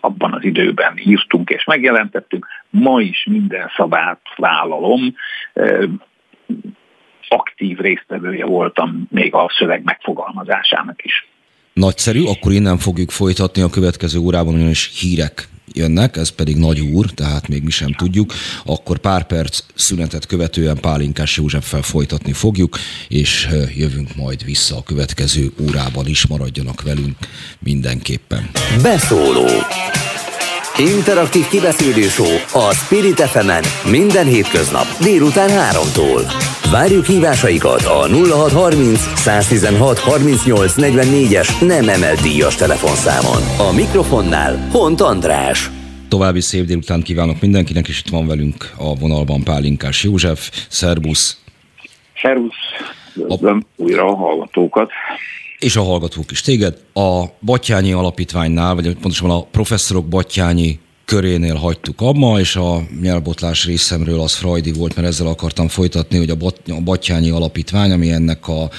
abban az időben írtunk és megjelentettünk. Ma is minden szabát vállalom, aktív résztvevője voltam még a szöveg megfogalmazásának is. Nagyszerű, akkor innen fogjuk folytatni a következő órában, ugyanis hírek jönnek, ez pedig nagy úr, tehát még mi sem tudjuk, akkor pár perc szünetet követően Pálinkás Józseffel folytatni fogjuk, és jövünk majd vissza a következő órában is, maradjanak velünk mindenképpen. Beszóló Interaktív kibeszélő show a Spirit fm minden hétköznap délután 3-tól. Várjuk hívásaikat a 0630 116 38 44-es nem emelt díjas telefonszámon. A mikrofonnál Hont András. További szép délután kívánok mindenkinek, és itt van velünk a vonalban Pálinkás József. Szerbusz! Szervusz! Üdvözlöm a... újra a hallgatókat és a hallgatók is téged. A Batyányi Alapítványnál, vagy pontosabban a professzorok Batyányi körénél hagytuk abba, és a nyelvbotlás részemről az Freudi volt, mert ezzel akartam folytatni, hogy a, Bat- a Batyányi Alapítvány, ami ennek a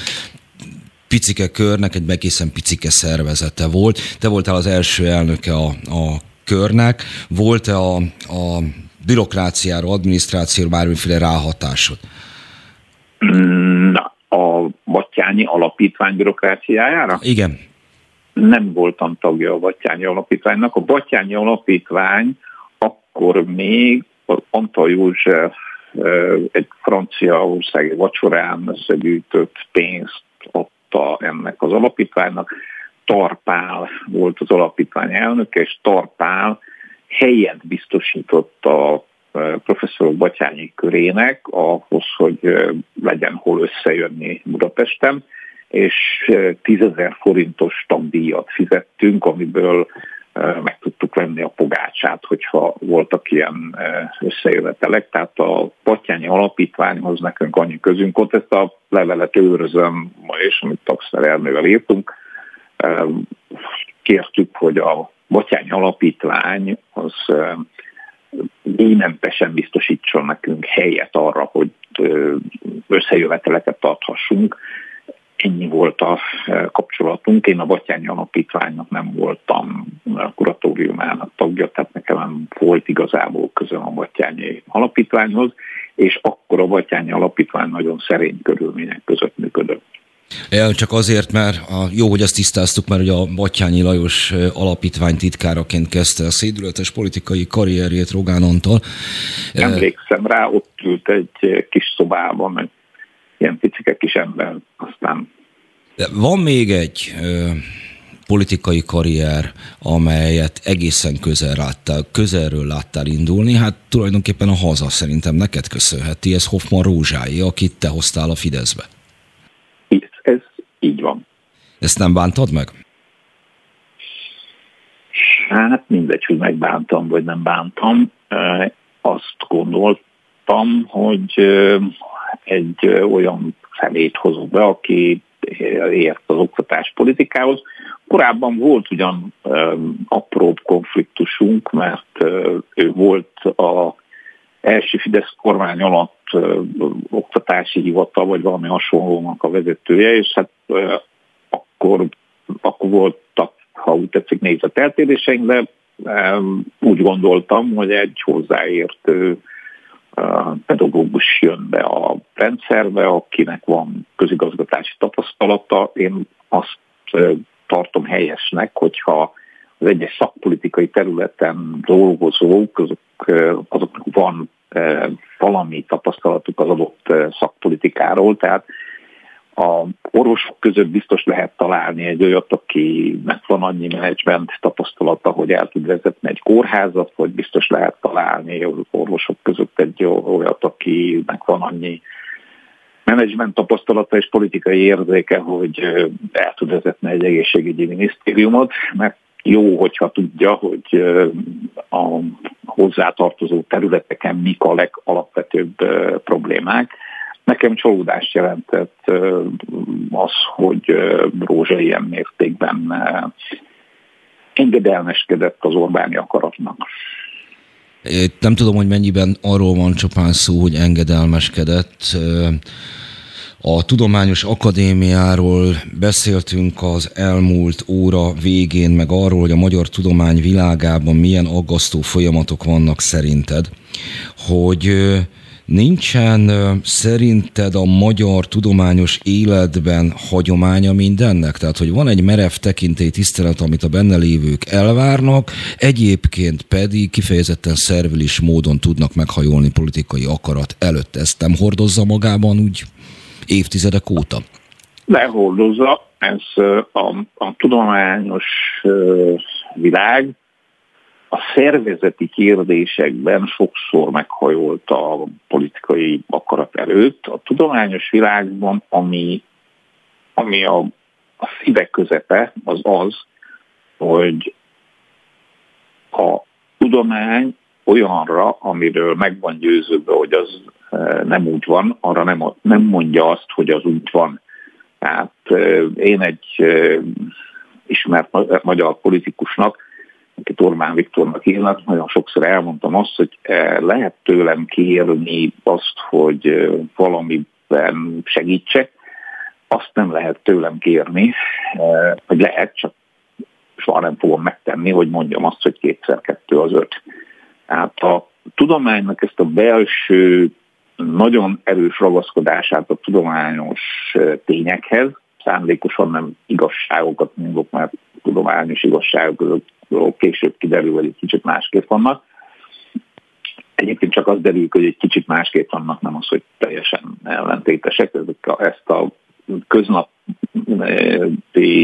picike körnek egy egészen picike szervezete volt. Te voltál az első elnöke a, a körnek. Volt-e a, a bürokráciára, adminisztrációra bármiféle ráhatásod? A Batyányi Alapítvány bürokráciájára? Igen. Nem voltam tagja a Batyányi Alapítványnak. A Batyányi Alapítvány akkor még Antal József egy francia országi vacsorán összegyűjtött pénzt adta ennek az alapítványnak. Tarpál volt az alapítvány elnöke, és Tarpál helyet biztosított a professzorok Batyányi körének ahhoz, hogy legyen hol összejönni Budapesten, és 10.000 forintos tagdíjat fizettünk, amiből meg tudtuk venni a pogácsát, hogyha voltak ilyen összejövetelek. Tehát a Batyányi Alapítványhoz nekünk annyi közünk ott, ezt a levelet őrözöm ma is, amit Taxer Ernővel írtunk. Kértük, hogy a Batyányi Alapítvány az díjmentesen biztosítson nekünk helyet arra, hogy összejöveteleket tarthassunk. Ennyi volt a kapcsolatunk. Én a Batyányi Alapítványnak nem voltam a kuratóriumának tagja, tehát nekem nem volt igazából közöm a Batyányi Alapítványhoz, és akkor a Batyányi Alapítvány nagyon szerény körülmények között működött. Csak azért, mert a, jó, hogy ezt tisztáztuk, mert ugye a Batyányi Lajos alapítvány titkáraként kezdte a szédületes politikai karrierjét Rogán Antal. Emlékszem rá, ott ült egy kis szobában, egy ilyen picike kis ember, aztán... De van még egy ö, politikai karrier, amelyet egészen közel láttál, közelről láttál indulni, hát tulajdonképpen a haza szerintem neked köszönheti, ez Hoffman Rózsái, akit te hoztál a Fideszbe. Így van. Ezt nem bántad meg? Hát mindegy, hogy megbántam, vagy nem bántam. Azt gondoltam, hogy egy olyan szemét hozok be, aki ért az oktatás politikához. Korábban volt ugyan apróbb konfliktusunk, mert ő volt a első Fidesz kormány alatt oktatási hivatal, vagy valami hasonlónak a vezetője, és hát akkor, akkor voltak, ha úgy tetszik, nézeteltéréseink, de úgy gondoltam, hogy egy hozzáértő pedagógus jön be a rendszerbe, akinek van közigazgatási tapasztalata. Én azt tartom helyesnek, hogyha az egyes szakpolitikai területen dolgozók, azok, azoknak van valami tapasztalatuk az adott szakpolitikáról, tehát A orvosok között biztos lehet találni egy olyat, akinek van annyi menedzsment tapasztalata, hogy el tud vezetni egy kórházat, vagy biztos lehet találni az orvosok között egy olyat, akinek van annyi menedzsment tapasztalata és politikai érzéke, hogy el tud vezetni egy egészségügyi minisztériumot, mert jó, hogyha tudja, hogy a hozzátartozó területeken mik a legalapvetőbb problémák. Nekem csalódást jelentett az, hogy Rózsa ilyen mértékben engedelmeskedett az Orbáni akaratnak. Nem tudom, hogy mennyiben arról van csupán szó, hogy engedelmeskedett. A Tudományos Akadémiáról beszéltünk az elmúlt óra végén, meg arról, hogy a magyar tudomány világában milyen aggasztó folyamatok vannak szerinted, hogy Nincsen szerinted a magyar tudományos életben hagyománya mindennek? Tehát, hogy van egy merev tekintély tisztelet, amit a benne lévők elvárnak, egyébként pedig kifejezetten szervilis módon tudnak meghajolni politikai akarat előtt. Ezt nem hordozza magában úgy évtizedek óta? Lehordozza. Ez a, a tudományos világ a szervezeti kérdésekben sokszor meghajolt a politikai akarat előtt. A tudományos világban, ami, ami a, a szívek közepe, az az, hogy a tudomány olyanra, amiről meg van győződve, hogy az nem úgy van, arra nem, nem mondja azt, hogy az úgy van. Tehát én egy ismert magyar politikusnak akit Orbán Viktornak írnak, nagyon sokszor elmondtam azt, hogy eh, lehet tőlem kérni azt, hogy valamiben segítsek, azt nem lehet tőlem kérni, hogy lehet, csak soha nem fogom megtenni, hogy mondjam azt, hogy kétszer kettő az öt. Tehát a tudománynak ezt a belső, nagyon erős ragaszkodását a tudományos tényekhez, szándékosan nem igazságokat mondok, mert tudományos igazságok között később kiderül, hogy egy kicsit másképp vannak. Egyébként csak az derül, hogy egy kicsit másképp vannak, nem az, hogy teljesen ellentétesek. Ezt a köznap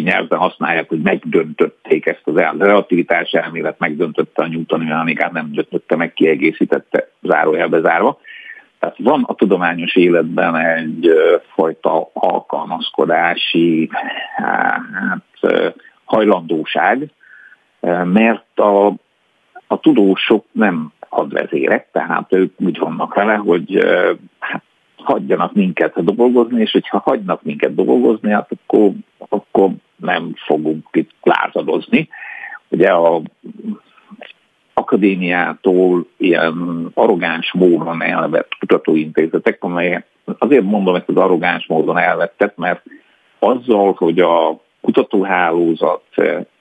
nyelven használják, hogy megdöntötték ezt az el. relativitás elmélet, megdöntötte a Newton mechanikát, nem döntötte meg, kiegészítette zárójelbe zárva. Tehát van a tudományos életben egy fajta alkalmazkodási hát, hajlandóság, mert a, a tudósok nem hadvezérek, tehát ők úgy vannak vele, hogy hát, hagyjanak minket dolgozni, és hogyha hagynak minket dolgozni, hát akkor, akkor nem fogunk itt lázadozni. Ugye a akadémiától ilyen arrogáns módon elvett kutatóintézetek, amelyek azért mondom ezt az arrogáns módon elvettek, mert azzal, hogy a kutatóhálózat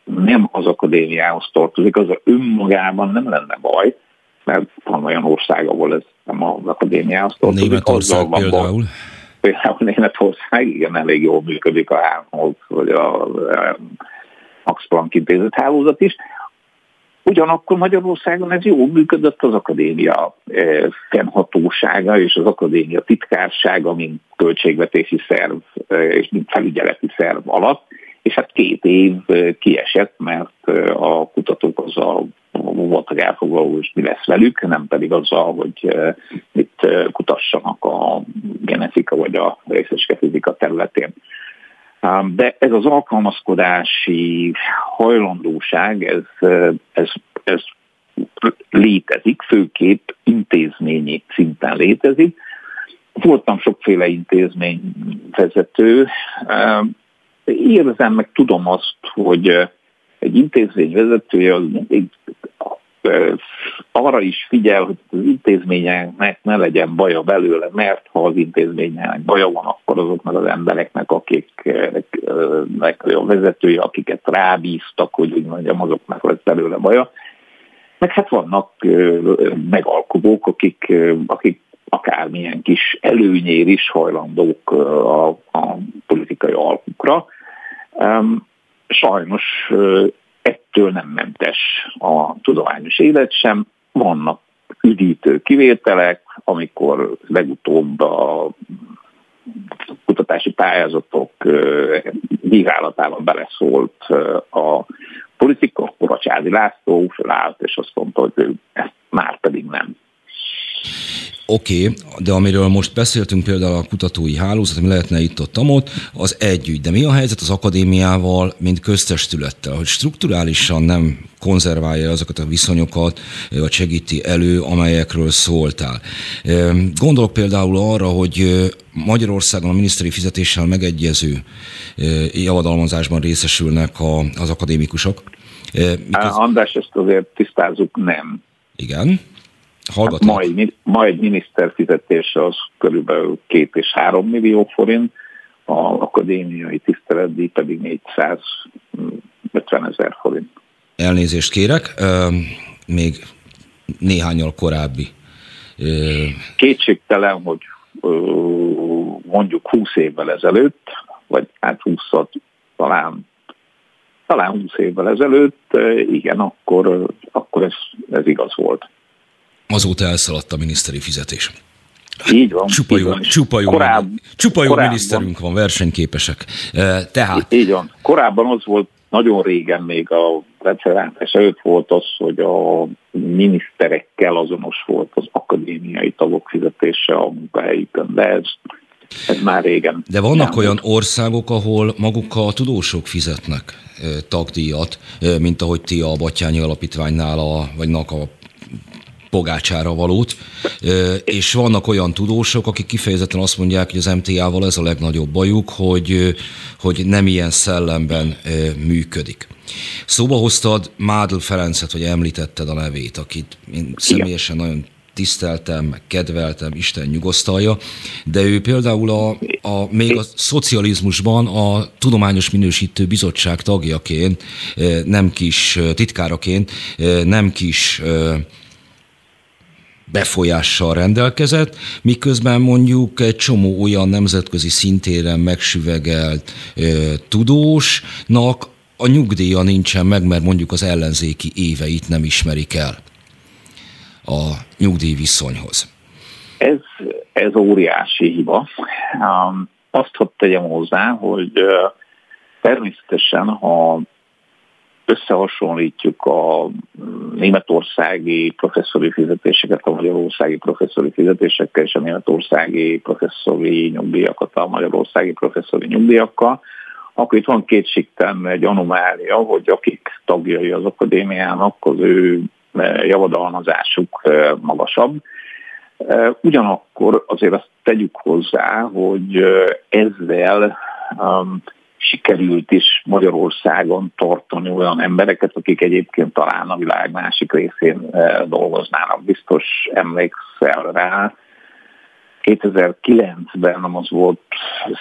nem az akadémiához tartozik, az a önmagában nem lenne baj, mert van olyan ország, ahol ez nem az akadémiához tartozik. Németország például. Baj. Például Németország, igen, elég jól működik a Helmholtz, vagy a Max Planck intézet hálózat is. Ugyanakkor Magyarországon ez jól működött az akadémia fennhatósága és az akadémia titkársága, mint költségvetési szerv és mint felügyeleti szerv alatt és hát két év kiesett, mert a kutatók azzal voltak elfoglaló, hogy mi lesz velük, nem pedig azzal, hogy mit kutassanak a genetika vagy a részecske fizika területén. De ez az alkalmazkodási hajlandóság, ez, ez, ez létezik, főképp intézményi szinten létezik. Voltam sokféle intézményvezető, érzem, meg tudom azt, hogy egy intézmény vezetője az mindig arra is figyel, hogy az intézményeknek ne legyen baja belőle, mert ha az intézménynek baja van, akkor azoknak az embereknek, akiknek a vezetője, akiket rábíztak, hogy úgy mondjam, azoknak lesz belőle baja. Meg hát vannak megalkobók, akik, akik akármilyen kis előnyér is hajlandók a, a politikai alkukra. Sajnos ettől nem mentes a tudományos élet sem. Vannak üdítő kivételek, amikor legutóbb a kutatási pályázatok bírálatában beleszólt a politika, akkor a Csádi László felállt, és azt mondta, hogy ő ezt már pedig nem. Oké, okay, de amiről most beszéltünk például a kutatói hálózat, ami lehetne itt ott amott, az együtt. De mi a helyzet az akadémiával, mint köztestülettel, hogy strukturálisan nem konzerválja azokat a viszonyokat, vagy segíti elő, amelyekről szóltál. Gondolok például arra, hogy Magyarországon a miniszteri fizetéssel megegyező javadalmazásban részesülnek az akadémikusok. Mikor... András, ezt azért tisztázzuk, nem. Igen. Hát mai, mai miniszter fizetése az körülbelül két és három millió forint, a akadémiai tiszteletdíj pedig 450 ezer forint. Elnézést kérek, még néhányal korábbi. Kétségtelen, hogy mondjuk 20 évvel ezelőtt, vagy hát 20 talán talán 20 évvel ezelőtt, igen, akkor, akkor ez, ez igaz volt. Azóta elszaladt a miniszteri fizetés. Így van. Csupa így jó, van. Csupa jó, Koráb, csupa jó miniszterünk van, versenyképesek. Tehát. Így van. Korábban az volt, nagyon régen még a rendszerváltás előtt volt az, hogy a miniszterekkel azonos volt az akadémiai tagok fizetése a munkahelyükön, de ez, ez már régen. De vannak olyan volt. országok, ahol maguk a tudósok fizetnek tagdíjat, mint ahogy ti a Batyányi Alapítványnál, a, vagy a pogácsára valót, és vannak olyan tudósok, akik kifejezetten azt mondják, hogy az MTA-val ez a legnagyobb bajuk, hogy, hogy nem ilyen szellemben működik. Szóba hoztad Mádl Ferencet, vagy említetted a nevét, akit én személyesen nagyon tiszteltem, meg kedveltem, Isten nyugosztalja, de ő például a, a, még a szocializmusban a Tudományos Minősítő Bizottság tagjaként, nem kis titkáraként, nem kis befolyással rendelkezett, miközben mondjuk egy csomó olyan nemzetközi szintéren megsüvegelt ö, tudósnak a nyugdíja nincsen meg, mert mondjuk az ellenzéki éveit nem ismerik el a nyugdíj viszonyhoz. Ez, ez óriási hiba. Um, azt hadd tegyem hozzá, hogy uh, természetesen, ha összehasonlítjuk a németországi professzori fizetéseket a magyarországi professzori fizetésekkel, és a németországi professzori nyugdíjakat a magyarországi professzori nyugdíjakkal, akkor itt van kétségtelen egy anomália, hogy akik tagjai az akadémiának, az ő e, javadalmazásuk e, magasabb. E, ugyanakkor azért azt tegyük hozzá, hogy ezzel um, sikerült is Magyarországon tartani olyan embereket, akik egyébként talán a világ másik részén eh, dolgoznának. Biztos emlékszel rá, 2009-ben az volt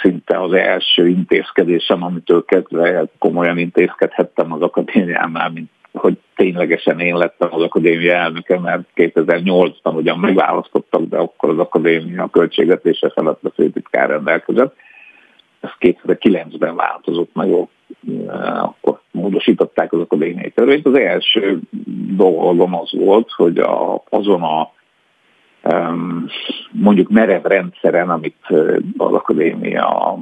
szinte az első intézkedésem, amitől kezdve komolyan intézkedhettem az akadémiánál, mint hogy ténylegesen én lettem az akadémia elnöke, mert 2008-ban ugyan megválasztottak, de akkor az akadémia költségvetése felett a főtitkár rendelkezett ez 2009-ben változott meg, akkor módosították az akadémiai törvényt. Az első dolgom az volt, hogy a, azon a mondjuk merev rendszeren, amit az akadémia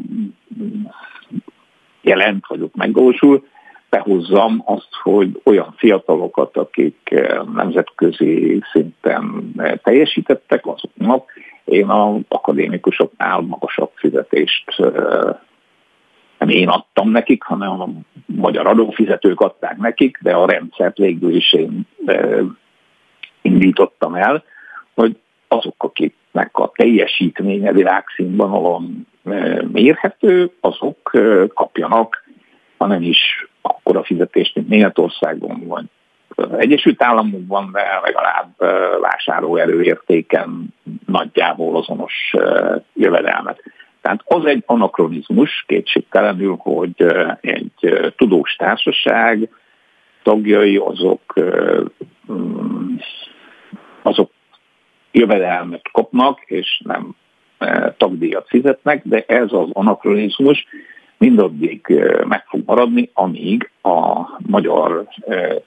jelent, vagy ott megvalósul, behozzam azt, hogy olyan fiatalokat, akik nemzetközi szinten teljesítettek, azoknak én az akadémikusoknál magasabb fizetést nem én adtam nekik, hanem a magyar adófizetők adták nekik, de a rendszert végül is én indítottam el, hogy azok, akiknek a teljesítménye világszínvonalon mérhető, azok kapjanak, ha nem is akkora fizetést, mint Németországon vagy Egyesült Államokban, legalább vásárlóerőértéken nagyjából azonos jövedelmet. Tehát az egy anakronizmus kétségtelenül, hogy egy tudós társaság tagjai azok, mm, azok jövedelmet kapnak, és nem tagdíjat fizetnek, de ez az anakronizmus mindaddig meg fog maradni, amíg a magyar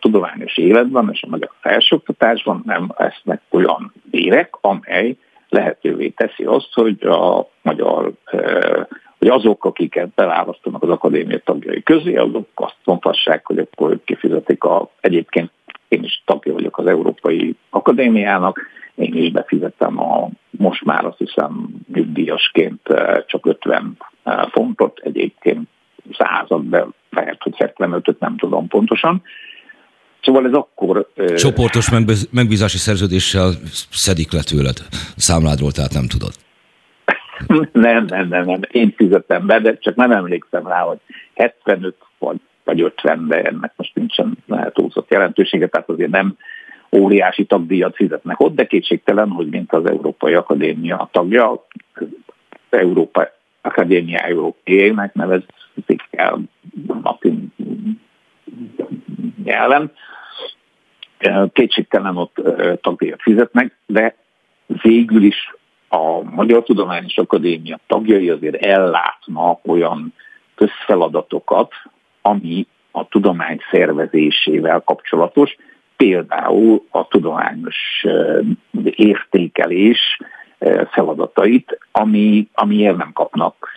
tudományos életben és a magyar felsőoktatásban nem lesznek olyan bérek, amely lehetővé teszi azt, hogy a magyar hogy azok, akiket beválasztanak az akadémia tagjai közé, azok azt mondhassák, hogy akkor kifizetik a, egyébként én is tagja vagyok az Európai Akadémiának, én is befizettem a, most már azt hiszem nyugdíjasként csak 50 fontot, egyébként század, de lehet, hogy 75-öt nem tudom pontosan. Szóval ez akkor... Csoportos megbízási szerződéssel szedik le tőled számládról, tehát nem tudod. [laughs] nem, nem, nem, nem. Én fizetem be, de csak nem emlékszem rá, hogy 75 vagy, vagy 50, de ennek most nincsen túlzott jelentősége, tehát azért nem óriási tagdíjat fizetnek ott, de kétségtelen, hogy mint az Európai Akadémia tagja, Európa Akadémia Európének nevezik el latin nyelven. Kétségtelen ott tagdíjat fizetnek, de végül is a Magyar Tudományos Akadémia tagjai azért ellátnak olyan közfeladatokat, ami a tudomány szervezésével kapcsolatos, például a tudományos értékelés feladatait, ami, amiért nem kapnak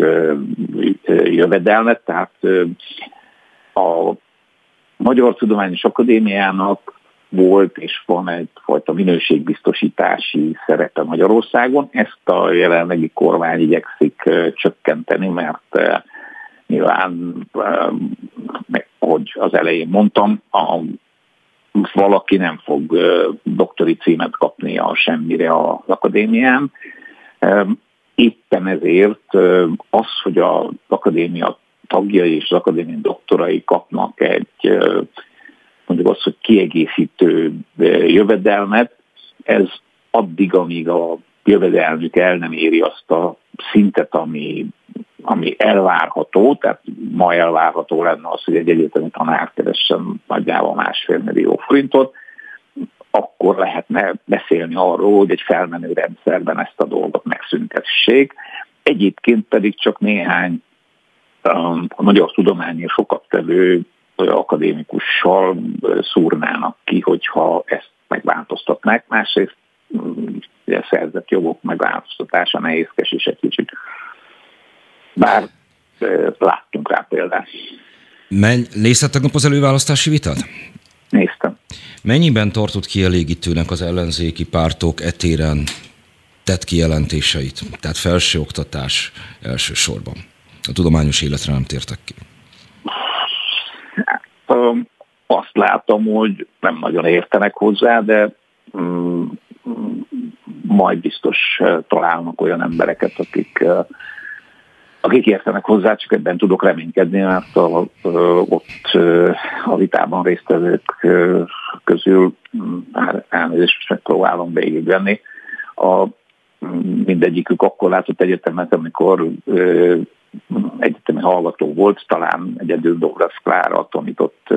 jövedelmet, tehát a Magyar Tudományos Akadémiának volt és van egyfajta minőségbiztosítási szerepe Magyarországon. Ezt a jelenlegi kormány igyekszik csökkenteni, mert nyilván, hogy az elején mondtam, a, valaki nem fog doktori címet kapni a semmire az akadémián. Éppen ezért az, hogy az akadémia tagjai és az akadémia doktorai kapnak egy mondjuk az, hogy kiegészítő jövedelmet, ez addig, amíg a jövedelmük el nem éri azt a szintet, ami, ami elvárható, tehát ma elvárható lenne az, hogy egy egyetemi tanár keressen nagyjából másfél millió forintot, akkor lehetne beszélni arról, hogy egy felmenő rendszerben ezt a dolgot megszüntessék. Egyébként pedig csak néhány um, a magyar tudományi sokat tevő akadémikussal szúrnának ki, hogyha ezt megváltoztatnák. Másrészt mm, ugye, szerzett jogok megváltoztatása nehézkes és egy kicsit. Bár láttunk rá példát. Menj, nézted tegnap az előválasztási vitát? Néztem. Mennyiben tartott kielégítőnek az ellenzéki pártok etéren tett kijelentéseit? Tehát felsőoktatás elsősorban. A tudományos életre nem tértek ki. Azt látom, hogy nem nagyon értenek hozzá, de mm, majd biztos találnak olyan embereket, akik, akik értenek hozzá, csak ebben tudok reménykedni, mert a, ott a vitában résztvevők közül már elnézést megpróbálom végigvenni. A, mindegyikük akkor látott egyetemet, amikor egyetemi hallgató volt, talán egyedül Douglas Klára tanított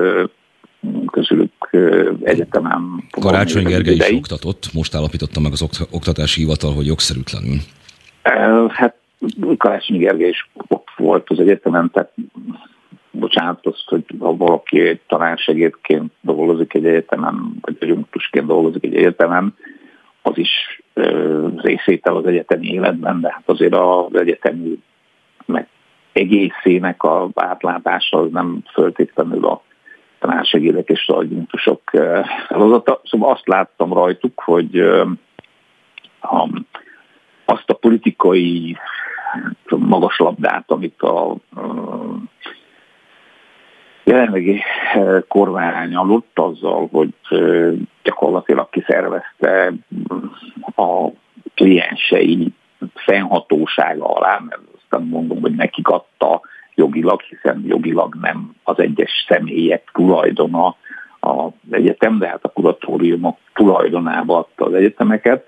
közülük egyetemen. Karácsony Gergely is oktatott, most állapította meg az oktatási hivatal, hogy jogszerűtlenül. Hát Karácsony Gergely is ott volt az egyetemen, tehát bocsánat, azt, hogy ha valaki egy tanársegédként dolgozik egy egyetemen, vagy adjunktusként dolgozik egy egyetemen, az is részétel az egyetemi életben, de hát azért az egyetemi meg egészének a átlátása az nem föltétlenül a tanársegédek és adjunktusok eh, feladata. Szóval azt láttam rajtuk, hogy eh, azt a politikai magas labdát, amit a jelenlegi eh, kormány aludt azzal, hogy gyakorlatilag kiszervezte a kliensei fennhatósága alá, mert azt mondom, hogy nekik adta jogilag, hiszen jogilag nem az egyes személyek tulajdona az egyetem, de hát a kuratóriumok tulajdonába adta az egyetemeket.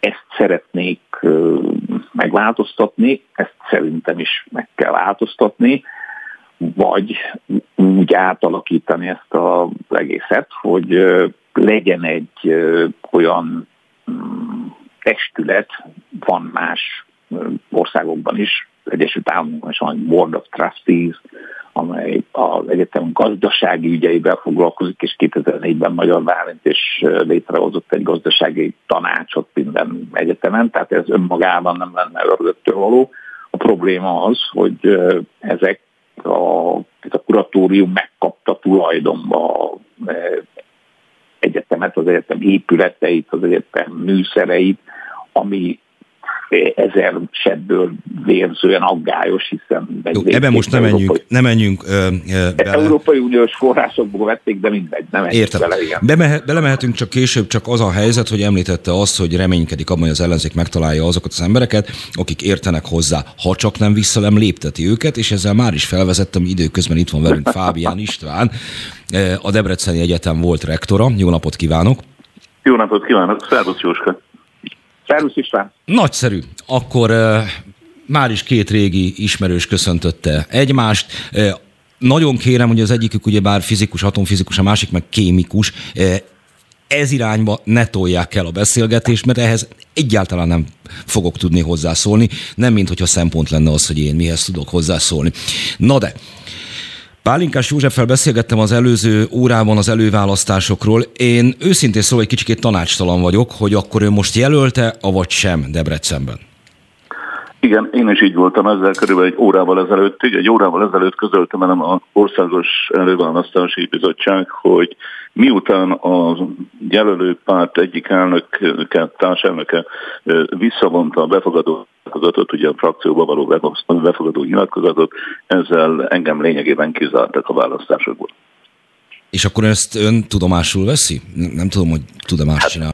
Ezt szeretnék megváltoztatni, ezt szerintem is meg kell változtatni, vagy úgy átalakítani ezt az egészet, hogy legyen egy olyan mm, testület, van más országokban is, Egyesült Államokban van Board of Trustees, amely az egyetem gazdasági ügyeivel foglalkozik, és 2004-ben Magyar Bálint is létrehozott egy gazdasági tanácsot minden egyetemen, tehát ez önmagában nem lenne öröktől való. A probléma az, hogy ezek a, a kuratórium megkapta tulajdonba egyetemet, az egyetem épületeit, az egyetem műszereit, ami ezer sebből vérzően aggályos, hiszen... Jó, ebben most nem menjünk, nem menjünk ö, ö, bele. Európai Uniós forrásokból vették, de mindegy, nem Értem. bele, igen. Bemehe, belemehetünk csak később, csak az a helyzet, hogy említette azt, hogy reménykedik abban, hogy az ellenzék megtalálja azokat az embereket, akik értenek hozzá, ha csak nem visszalem lépteti őket, és ezzel már is felvezettem, időközben itt van velünk Fábián István, a Debreceni Egyetem volt rektora. Jó napot kívánok! Jó napot kívánok! Szervusz Jóska! Szervusz István! Nagyszerű. Akkor már is két régi ismerős köszöntötte egymást. Uh, nagyon kérem, hogy az egyikük ugye bár fizikus, atomfizikus, a másik meg kémikus, ez irányba ne tolják el a beszélgetést, mert ehhez egyáltalán nem fogok tudni hozzászólni, nem mint hogyha szempont lenne az, hogy én mihez tudok hozzászólni. Na de, Pálinkás Józseffel beszélgettem az előző órában az előválasztásokról. Én őszintén szólva egy kicsikét tanácstalan vagyok, hogy akkor ő most jelölte, avagy sem Debrecenben. Igen, én is így voltam ezzel körülbelül egy órával ezelőtt. Így egy órával ezelőtt közöltem velem az Országos Előválasztási Bizottság, hogy miután a jelölő párt egyik elnöke, társelnöke visszavonta a befogadó nyilatkozatot, ugye a frakcióba való befogadó nyilatkozatot, ezzel engem lényegében kizártak a választásokból. És akkor ezt ön tudomásul veszi? Nem tudom, hogy tud-e más hát, csinálni.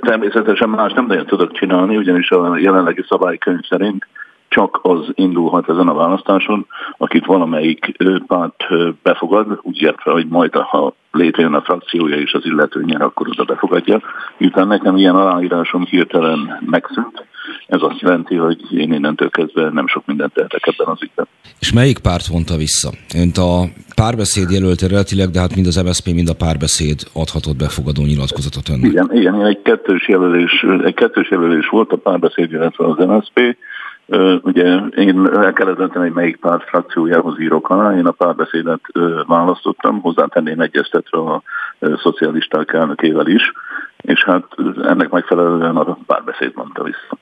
Természetesen más nem nagyon tudok csinálni, ugyanis a jelenlegi szabálykönyv szerint csak az indulhat ezen a választáson, akit valamelyik párt befogad, úgy értve, hogy majd ha létrejön a frakciója és az illető nyer, akkor oda befogadja. Miután nekem ilyen aláírásom hirtelen megszűnt, ez azt jelenti, hogy én innentől kezdve nem sok mindent tehetek ebben az ügyben. És melyik párt vonta vissza? Önt a párbeszéd jelölte relatileg, de hát mind az MSZP, mind a párbeszéd adhatott befogadó nyilatkozatot önnek. Igen, igen, egy kettős jelölés, egy kettős jelölés volt a párbeszéd, illetve az MSZP. Ugye én el kellett dönteni, hogy melyik párt frakciójához írok alá. Én a párbeszédet választottam, hozzátenném egyeztetve a szocialisták elnökével is, és hát ennek megfelelően a párbeszéd mondta vissza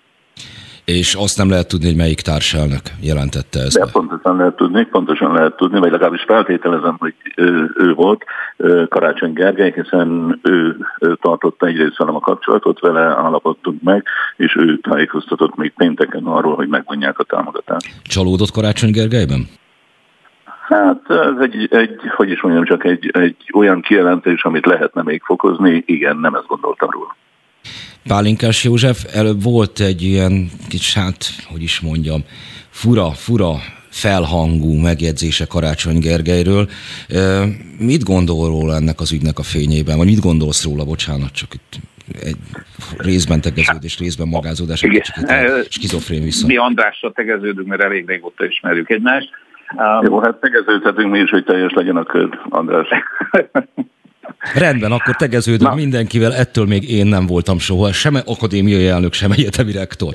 és azt nem lehet tudni, hogy melyik társelnök jelentette ezt. De pontosan lehet tudni, pontosan lehet tudni, vagy legalábbis feltételezem, hogy ő, ő volt Karácsony Gergely, hiszen ő tartotta egyrészt velem a kapcsolatot, vele állapodtunk meg, és ő tájékoztatott még pénteken arról, hogy megvonják a támogatást. Csalódott Karácsony Gergelyben? Hát ez egy, egy, hogy is mondjam, csak egy, egy olyan kijelentés, amit lehetne még fokozni, igen, nem ezt gondoltam róla. Pálinkás József, előbb volt egy ilyen kis, hát, hogy is mondjam, fura, fura felhangú megjegyzése Karácsony Gergelyről. Mit gondol róla ennek az ügynek a fényében? Vagy mit gondolsz róla, bocsánat, csak itt egy részben tegeződés, részben magázódás, egy kicsit skizofrén vissza. Mi Andrással tegeződünk, mert elég régóta ismerjük egymást. Jó, hát tegeződhetünk mi is, hogy teljes legyen a kör, András. [laughs] Rendben, akkor tegeződünk Na. mindenkivel, ettől még én nem voltam soha, sem akadémiai elnök, sem egyetemi rektor.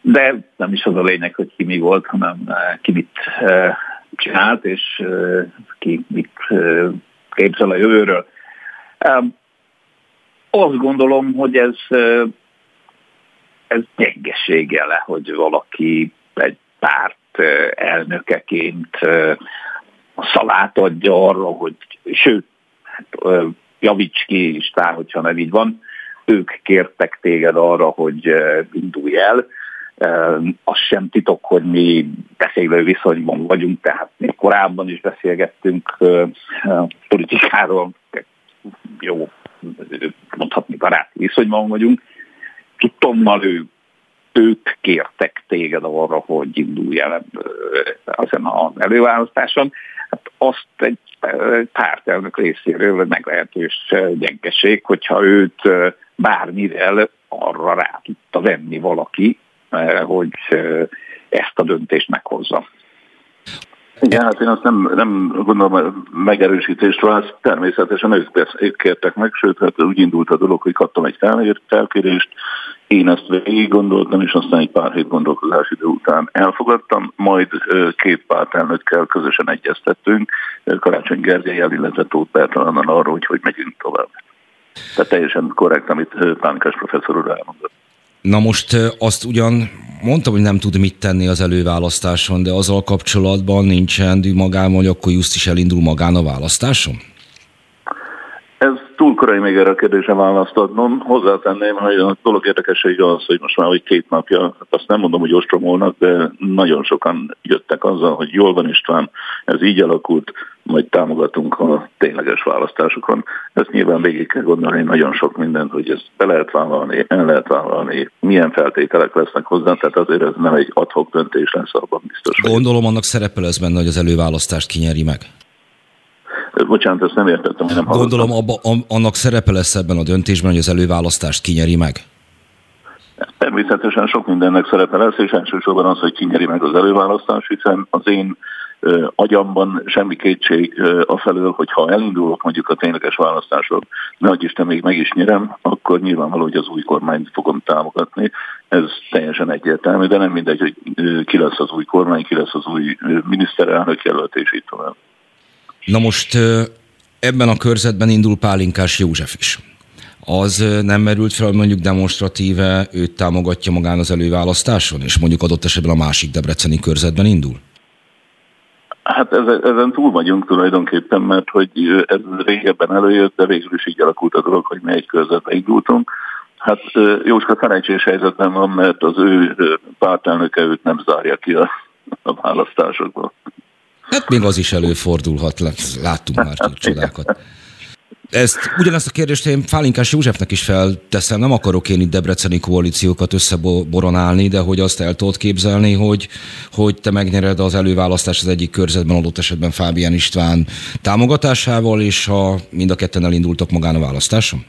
De nem is az a lényeg, hogy ki mi volt, hanem eh, ki mit eh, csinált, és eh, ki mit képzel a jövőről. Azt gondolom, hogy ez, ez gyengesége le, hogy valaki egy párt elnökeként szalát adja arra, hogy sőt, hát, javíts ki is, tár, hogyha nem így van, ők kértek téged arra, hogy indulj el. Az sem titok, hogy mi beszélő viszonyban vagyunk, tehát még korábban is beszélgettünk politikáról, jó, mondhatni baráti viszonyban vagyunk. Tudtommal ő, ők kértek téged arra, hogy indulj el ezen az előválasztáson azt egy pártelnök részéről meglehetős gyengeség, hogyha őt bármivel arra rá tudta venni valaki, hogy ezt a döntést meghozza. Igen, hát én azt nem, nem gondolom megerősítésről, hát természetesen ők, ők kértek meg, sőt, hát úgy indult a dolog, hogy kaptam egy felkérést, én ezt végig gondoltam, és aztán egy pár hét gondolkozás idő után elfogadtam, majd két pártelnökkel közösen egyeztettünk, Karácsony Gergelyel, illetve Tóth Bertalannal arról, hogy hogy megyünk tovább. Tehát teljesen korrekt, amit Pánkás professzor úr elmondott. Na most azt ugyan mondtam, hogy nem tud mit tenni az előválasztáson, de azzal kapcsolatban nincsen magában, hogy akkor just is elindul magán a választáson? Túl korai még erre a kérdésre választ adnom. Hozzátenném, hogy a dolog érdekessége az, hogy most már hogy két napja, hát azt nem mondom, hogy ostromolnak, de nagyon sokan jöttek azzal, hogy jól van István, ez így alakult, majd támogatunk a tényleges választásokon. Ezt nyilván végig kell gondolni nagyon sok mindent, hogy ezt be lehet vállalni, el lehet vállalni, milyen feltételek lesznek hozzá, tehát azért ez nem egy adhok döntés lesz, abban biztos. Gondolom annak szerepel ez benne, hogy az előválasztást kinyeri meg. Bocsánat, ezt nem értettem, nem Gondolom abba, annak szerepe lesz ebben a döntésben, hogy az előválasztást kinyeri meg? Természetesen sok mindennek szerepe lesz, és elsősorban az, hogy kinyeri meg az előválasztást, hiszen az én agyamban semmi kétség a felől, hogy ha elindulok mondjuk a tényleges választások, ne Isten még meg is nyerem, akkor nyilvánvaló, hogy az új kormányt fogom támogatni. Ez teljesen egyértelmű, de nem mindegy, hogy ki lesz az új kormány, ki lesz az új miniszterelnök jelölt, és így tovább. Na most ebben a körzetben indul Pálinkás József is. Az nem merült fel, mondjuk demonstratíve őt támogatja magán az előválasztáson, és mondjuk adott esetben a másik debreceni körzetben indul? Hát ezen túl vagyunk tulajdonképpen, mert hogy ez régebben előjött, de végül is így alakult a dolog, hogy mi egy körzetbe indultunk. Hát Jóska szerencsés helyzetben van, mert az ő pártelnöke őt nem zárja ki a, a választásokból. Hát még az is előfordulhat, láttunk már [laughs] csodákat. Ezt, ugyanezt a kérdést én Fálinkás Józsefnek is felteszem, nem akarok én itt debreceni koalíciókat összeboronálni, de hogy azt el tudod képzelni, hogy, hogy te megnyered az előválasztás az egyik körzetben, adott esetben Fábián István támogatásával, és ha mind a ketten elindultak magán a választáson?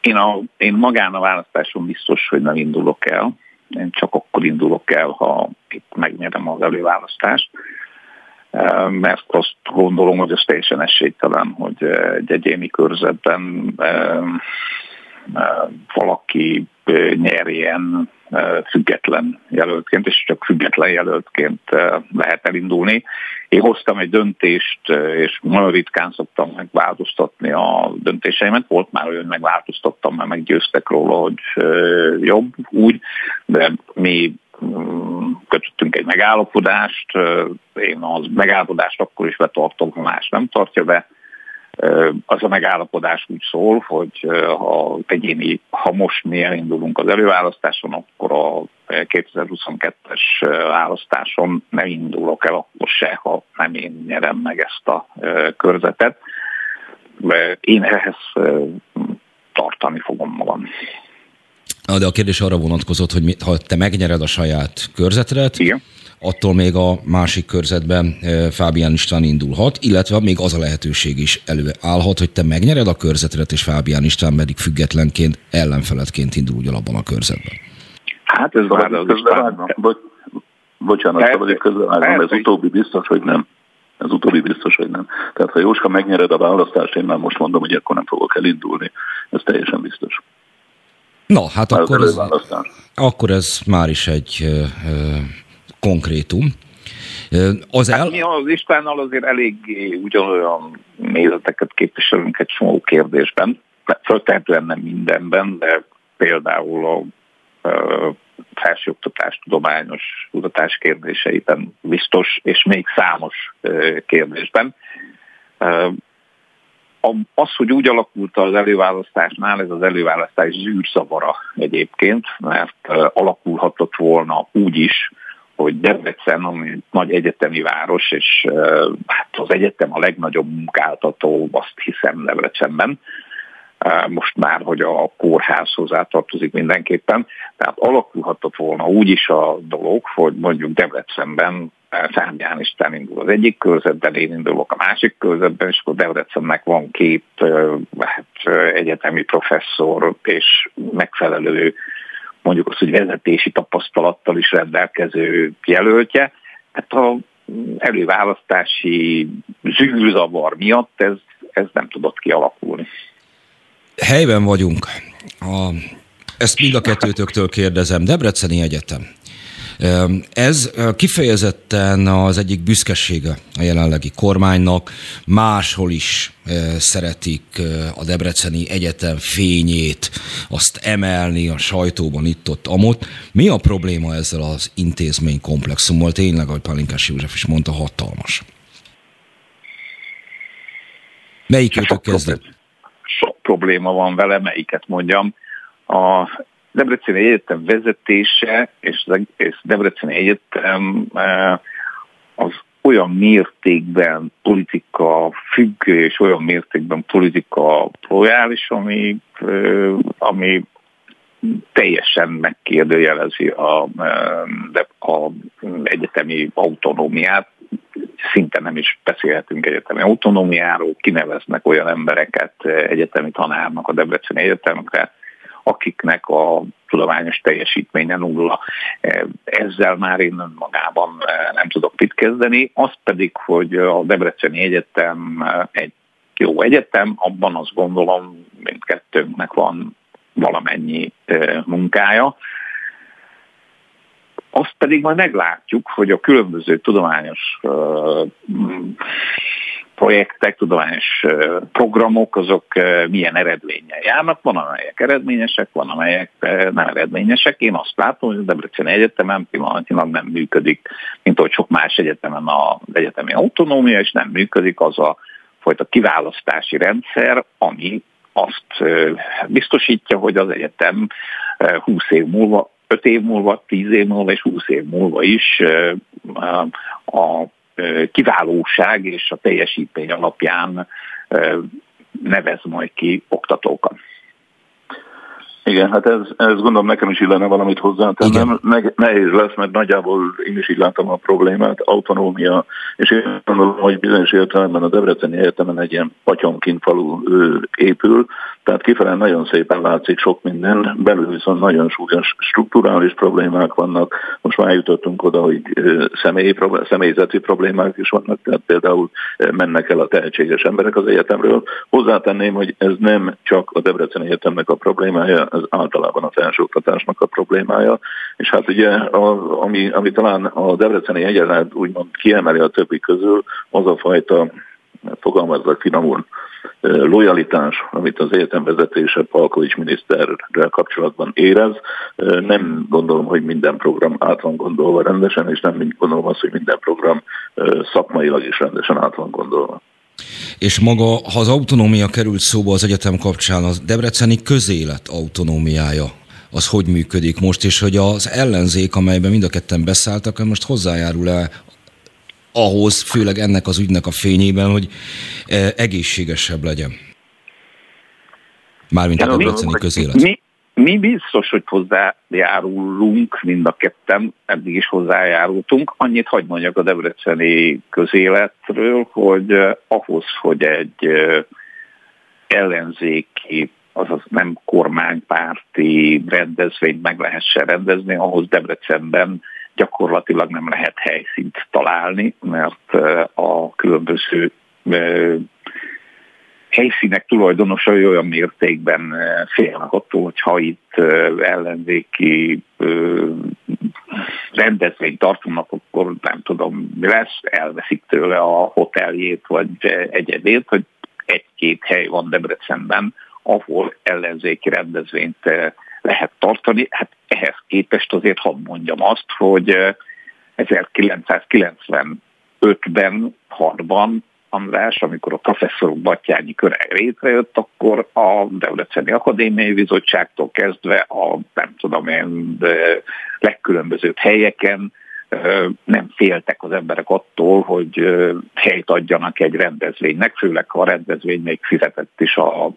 Én, a, én magán a választáson biztos, hogy nem indulok el. Én csak akkor indulok el, ha itt megnyerem az előválasztást mert azt gondolom, hogy ez teljesen esélytelen, hogy egy egyéni körzetben valaki nyerjen független jelöltként, és csak független jelöltként lehet elindulni. Én hoztam egy döntést, és nagyon ritkán szoktam megváltoztatni a döntéseimet. Volt már olyan, megváltoztattam, mert meggyőztek róla, hogy jobb úgy, de mi kötöttünk egy megállapodást, én az megállapodást akkor is betartom, ha más nem tartja be. Az a megállapodás úgy szól, hogy ha egyéni, ha most mi elindulunk az előválasztáson, akkor a 2022-es választáson nem indulok el akkor se, ha nem én nyerem meg ezt a körzetet. Én ehhez tartani fogom magam. De a kérdés arra vonatkozott, hogy ha te megnyered a saját körzetret, Igen. attól még a másik körzetben e, Fábián István indulhat, illetve még az a lehetőség is előállhat, hogy te megnyered a körzetret, és Fábián István pedig függetlenként, ellenfeledként indul ugyanabban a körzetben. Hát ez már az Bo- Bocsánat, szabad itt közbevágnom, ez utóbbi biztos, hogy nem. Ez utóbbi biztos, hogy nem. Tehát ha Jóska megnyered a választást, én már most mondom, hogy akkor nem fogok elindulni. Ez teljesen biztos. Na, hát akkor ez, akkor ez már is egy ö, ö, konkrétum. Az el... Hát mi az Istvánnal azért eléggé ugyanolyan nézeteket képviselünk egy csomó kérdésben, föltehetően nem mindenben, de például a felsőoktatás tudományos kutatás kérdéseiben biztos, és még számos kérdésben az, hogy úgy alakult az előválasztásnál, ez az előválasztás zűrzavara egyébként, mert alakulhatott volna úgy is, hogy Debrecen, ami nagy egyetemi város, és hát az egyetem a legnagyobb munkáltató, azt hiszem Debrecenben, most már, hogy a kórház hozzátartozik mindenképpen. Tehát alakulhatott volna úgy is a dolog, hogy mondjuk Debrecenben Szárnyán Isten indul az egyik körzetben, én indulok a másik körzetben, és akkor Debrecennek van két hát, egyetemi professzor és megfelelő mondjuk azt, hogy vezetési tapasztalattal is rendelkező jelöltje. Hát a előválasztási zűrzavar miatt ez, ez nem tudott kialakulni. Helyben vagyunk. A Ezt mind a kettőtöktől kérdezem. Debreceni Egyetem. Ez kifejezetten az egyik büszkesége a jelenlegi kormánynak. Máshol is szeretik a Debreceni Egyetem fényét, azt emelni a sajtóban itt-ott, amott. Mi a probléma ezzel az intézmény komplexummal? Tényleg, ahogy Palinkás József is mondta, hatalmas. Melyik őtök kezdi? Sok probléma van vele, melyiket mondjam. A Debreceni Egyetem vezetése és Debreceni Egyetem e, az olyan mértékben politika függő és olyan mértékben politika lojális, ami, e, ami teljesen megkérdőjelezi a, e, a egyetemi autonómiát, szinte nem is beszélhetünk egyetemi autonómiáról, kineveznek olyan embereket egyetemi tanárnak a Debreceni Egyetemekre, akiknek a tudományos teljesítménye nulla. Ezzel már én önmagában nem tudok mit kezdeni. Az pedig, hogy a Debreceni Egyetem egy jó egyetem, abban azt gondolom mindkettőnknek van valamennyi munkája. Azt pedig majd meglátjuk, hogy a különböző tudományos projektek, tudományos programok, azok milyen eredménnyel járnak. Van, amelyek eredményesek, van, amelyek nem eredményesek. Én azt látom, hogy a Debreceni Egyetemen pillanatilag nem működik, mint ahogy sok más egyetemen az egyetemi autonómia, és nem működik az a fajta kiválasztási rendszer, ami azt biztosítja, hogy az egyetem 20 év múlva 5 év múlva, 10 év múlva és 20 év múlva is a kiválóság és a teljesítmény alapján nevez majd ki oktatókat. Igen, hát ez, ez gondolom nekem is illene valamit hozzátennem. Nehéz lesz, mert nagyjából én is így látom a problémát, autonómia, és én gondolom, hogy bizonyos értelemben a Debreceni Egyetemen egy ilyen patyomként falu épül, tehát kifele nagyon szépen látszik sok minden, belül viszont nagyon súlyos strukturális problémák vannak. Most már jutottunk oda, hogy személyi, személyzeti problémák is vannak, tehát például mennek el a tehetséges emberek az egyetemről. Hozzátenném, hogy ez nem csak a Debreceni Egyetemnek a problémája, ez általában a felsőoktatásnak a problémája. És hát ugye, a, ami, ami talán a Debreceni Egyetemet úgymond kiemeli a többi közül, az a fajta fogalmazzak finomul, lojalitás, amit az egyetem vezetése Palkovics miniszterrel kapcsolatban érez. Nem gondolom, hogy minden program át van gondolva rendesen, és nem gondolom azt, hogy minden program szakmailag is rendesen át van gondolva. És maga, ha az autonómia került szóba az egyetem kapcsán, az debreceni közélet autonómiája az hogy működik most, és hogy az ellenzék, amelyben mind a ketten beszálltak, most hozzájárul-e ahhoz, főleg ennek az ügynek a fényében, hogy e, egészségesebb legyen. Mármint a debreceni közélet. Mi, mi biztos, hogy hozzájárulunk mind a ketten, eddig is hozzájárultunk. Annyit hagyd mondjak a debreceni közéletről, hogy eh, ahhoz, hogy egy eh, ellenzéki, azaz nem kormánypárti rendezvényt meg lehessen rendezni, ahhoz Debrecenben gyakorlatilag nem lehet helyszínt találni, mert a különböző helyszínek tulajdonosai olyan mértékben félnek attól, hogy ha itt ellenzéki rendezvényt tartanak, akkor nem tudom mi lesz, elveszik tőle a hoteljét vagy egyedét, hogy egy-két hely van Debrecenben, ahol ellenzéki rendezvényt lehet tartani. Hát ehhez képest azért hadd mondjam azt, hogy 1995-ben, 6-ban András, amikor a professzorok Batyányi köre létrejött, akkor a Debreceni Akadémiai Bizottságtól kezdve a nem tudom én legkülönbözőbb helyeken nem féltek az emberek attól, hogy helyt adjanak egy rendezvénynek, főleg ha a rendezvény még fizetett is a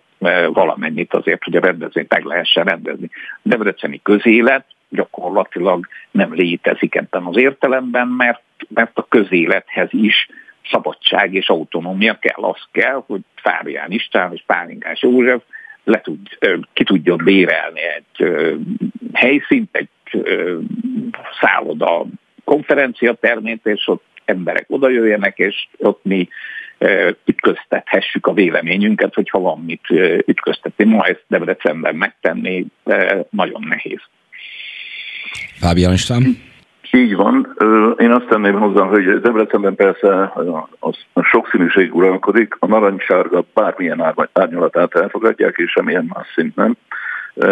valamennyit azért, hogy a rendezvényt meg lehessen rendezni. A debreceni közélet gyakorlatilag nem létezik ebben az értelemben, mert, mert a közélethez is szabadság és autonómia kell. Az kell, hogy Fábián István és Pálinkás József le tud, ki tudjon bérelni egy helyszínt, egy szálloda konferencia termét, és ott emberek odajöjjenek, és ott mi ütköztethessük a véleményünket, hogyha van mit ütköztetni. Ma ezt Debrecenben megtenni nagyon nehéz. Fábián István? Így van. Én azt tenném hozzá, hogy Debrecenben persze a sokszínűség uralkodik, a narancssárga bármilyen árnyalatát elfogadják, és semmilyen más szint nem.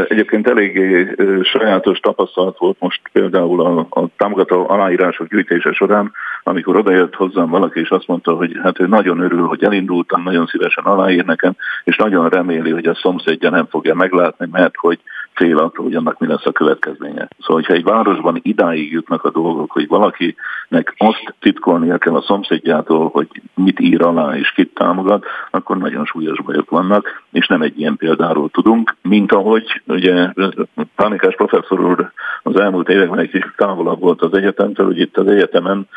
Egyébként eléggé sajátos tapasztalat volt most például a, a támogató aláírások gyűjtése során, amikor odajött hozzám valaki, és azt mondta, hogy hát ő nagyon örül, hogy elindultam, nagyon szívesen aláír nekem, és nagyon reméli, hogy a szomszédja nem fogja meglátni, mert hogy fél attól, hogy annak mi lesz a következménye. Szóval, hogyha egy városban idáig jutnak a dolgok, hogy valakinek azt titkolnia kell a szomszédjától, hogy mit ír alá és kit támogat, akkor nagyon súlyos bajok vannak, és nem egy ilyen példáról tudunk, mint ahogy ugye Pánikás professzor úr az elmúlt években egy kicsit távolabb volt az egyetemtől, hogy itt az egyetemen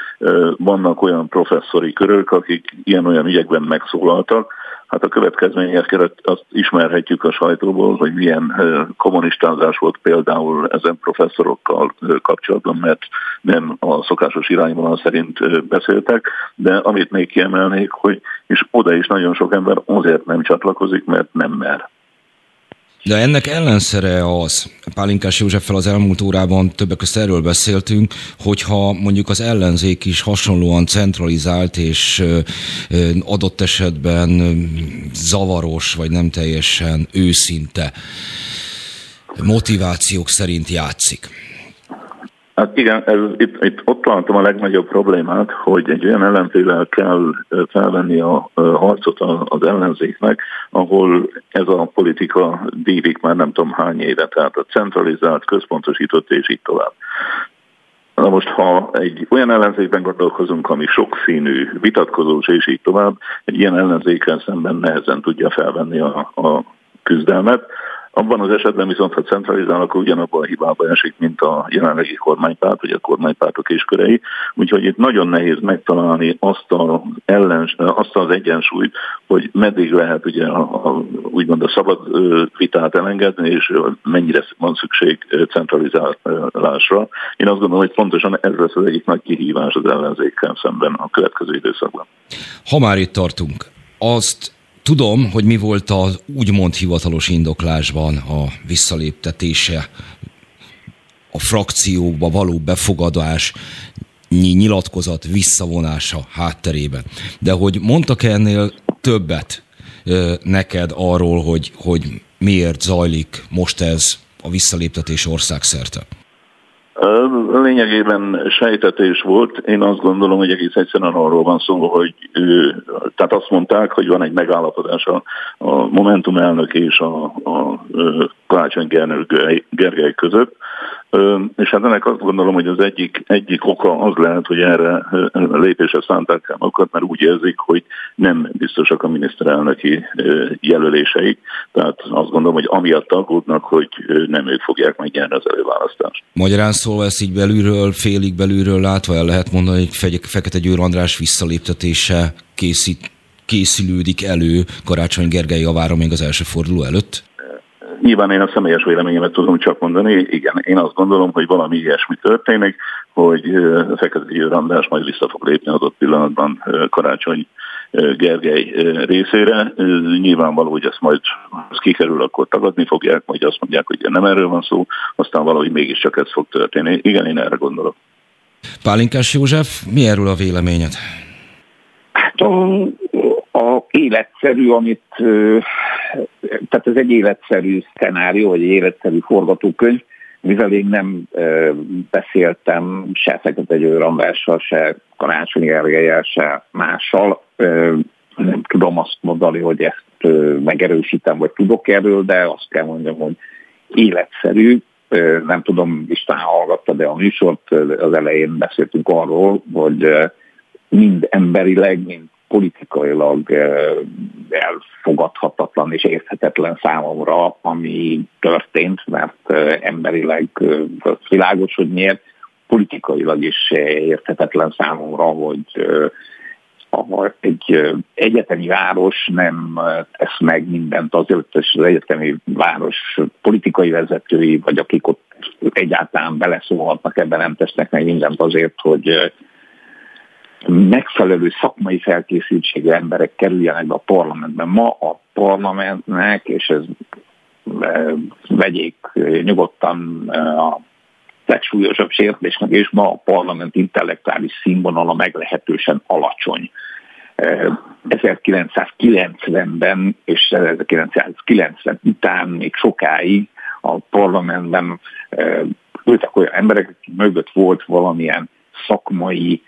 vannak olyan professzori körök, akik ilyen-olyan ügyekben megszólaltak, Hát a következményeket azt ismerhetjük a sajtóból, hogy milyen kommunistázás volt például ezen professzorokkal kapcsolatban, mert nem a szokásos irányvonal szerint beszéltek, de amit még kiemelnék, hogy és oda is nagyon sok ember azért nem csatlakozik, mert nem mer. De ennek ellenszere az, Pálinkás Józseffel az elmúlt órában többek között erről beszéltünk, hogyha mondjuk az ellenzék is hasonlóan centralizált és adott esetben zavaros, vagy nem teljesen őszinte motivációk szerint játszik. Hát igen, ez, itt, itt ott látom a legnagyobb problémát, hogy egy olyan ellenfével kell felvenni a harcot az ellenzéknek, ahol ez a politika dívik már nem tudom hány éve, tehát a centralizált, központosított és így tovább. Na most, ha egy olyan ellenzékben gondolkozunk, ami sokszínű, vitatkozós és így tovább, egy ilyen ellenzékkel szemben nehezen tudja felvenni a, a küzdelmet, abban az esetben viszont, ha centralizálnak, akkor ugyanabban a hibába esik, mint a jelenlegi kormánypárt, vagy a kormánypártok és körei. Úgyhogy itt nagyon nehéz megtalálni azt, a ellens, azt az egyensúlyt, hogy meddig lehet ugye a, a, úgymond a szabad vitát elengedni, és mennyire van szükség centralizálásra. Én azt gondolom, hogy pontosan ez lesz az egyik nagy kihívás az ellenzékkel szemben a következő időszakban. Ha már itt tartunk, azt Tudom, hogy mi volt az úgymond hivatalos indoklásban a visszaléptetése, a frakciókba való befogadás, nyilatkozat visszavonása hátterében. De hogy mondtak -e ennél többet neked arról, hogy, hogy miért zajlik most ez a visszaléptetés országszerte? Lényegében sejtetés volt. Én azt gondolom, hogy egész egyszerűen arról van szó, hogy tehát azt mondták, hogy van egy megállapodás a, a Momentum elnök és a, a Karácsony Gergely között, és hát ennek azt gondolom, hogy az egyik, egyik oka az lehet, hogy erre lépésre szánták el magukat, mert úgy érzik, hogy nem biztosak a miniszterelnöki jelöléseik. Tehát azt gondolom, hogy amiatt aggódnak, hogy nem ők fogják megnyerni az előválasztást. Magyarán szólva ezt így belülről, félig belülről látva el lehet mondani, hogy Fekete Győr András visszaléptetése készít, készülődik elő Karácsony Gergely javára még az első forduló előtt? Nyilván én a személyes véleményemet tudom csak mondani. Igen, én azt gondolom, hogy valami ilyesmi történik, hogy Fekete Győr András majd vissza fog lépni adott pillanatban Karácsony Gergely részére. Nyilvánvaló, hogy ezt majd az kikerül, akkor tagadni fogják, majd azt mondják, hogy nem erről van szó, aztán valahogy mégiscsak ez fog történni. Igen, én erre gondolok. Pálinkás József, mi erről a véleményed? Életszerű, amit, tehát ez egy életszerű szcenárió, vagy egy életszerű forgatókönyv, mivel én nem beszéltem se Fekete Győr Andrással, se Karácsony Gergelyel, se mással, nem tudom azt mondani, hogy ezt megerősítem, vagy tudok erről, de azt kell mondjam, hogy életszerű, nem tudom, István hallgatta, de a műsort az elején beszéltünk arról, hogy mind emberileg, mind politikailag elfogadhatatlan és érthetetlen számomra, ami történt, mert emberileg világos, hogy miért, politikailag is érthetetlen számomra, hogy egy egyetemi város nem tesz meg mindent azért, és az egyetemi város politikai vezetői, vagy akik ott egyáltalán beleszólhatnak ebben, nem tesznek meg mindent azért, hogy megfelelő szakmai felkészültségű emberek kerüljenek be a parlamentben. Ma a parlamentnek, és ez vegyék nyugodtan a legsúlyosabb sértésnek, és ma a parlament intellektuális színvonala meglehetősen alacsony. 1990-ben és 1990 után még sokáig a parlamentben ültek olyan emberek, akik mögött volt valamilyen szakmai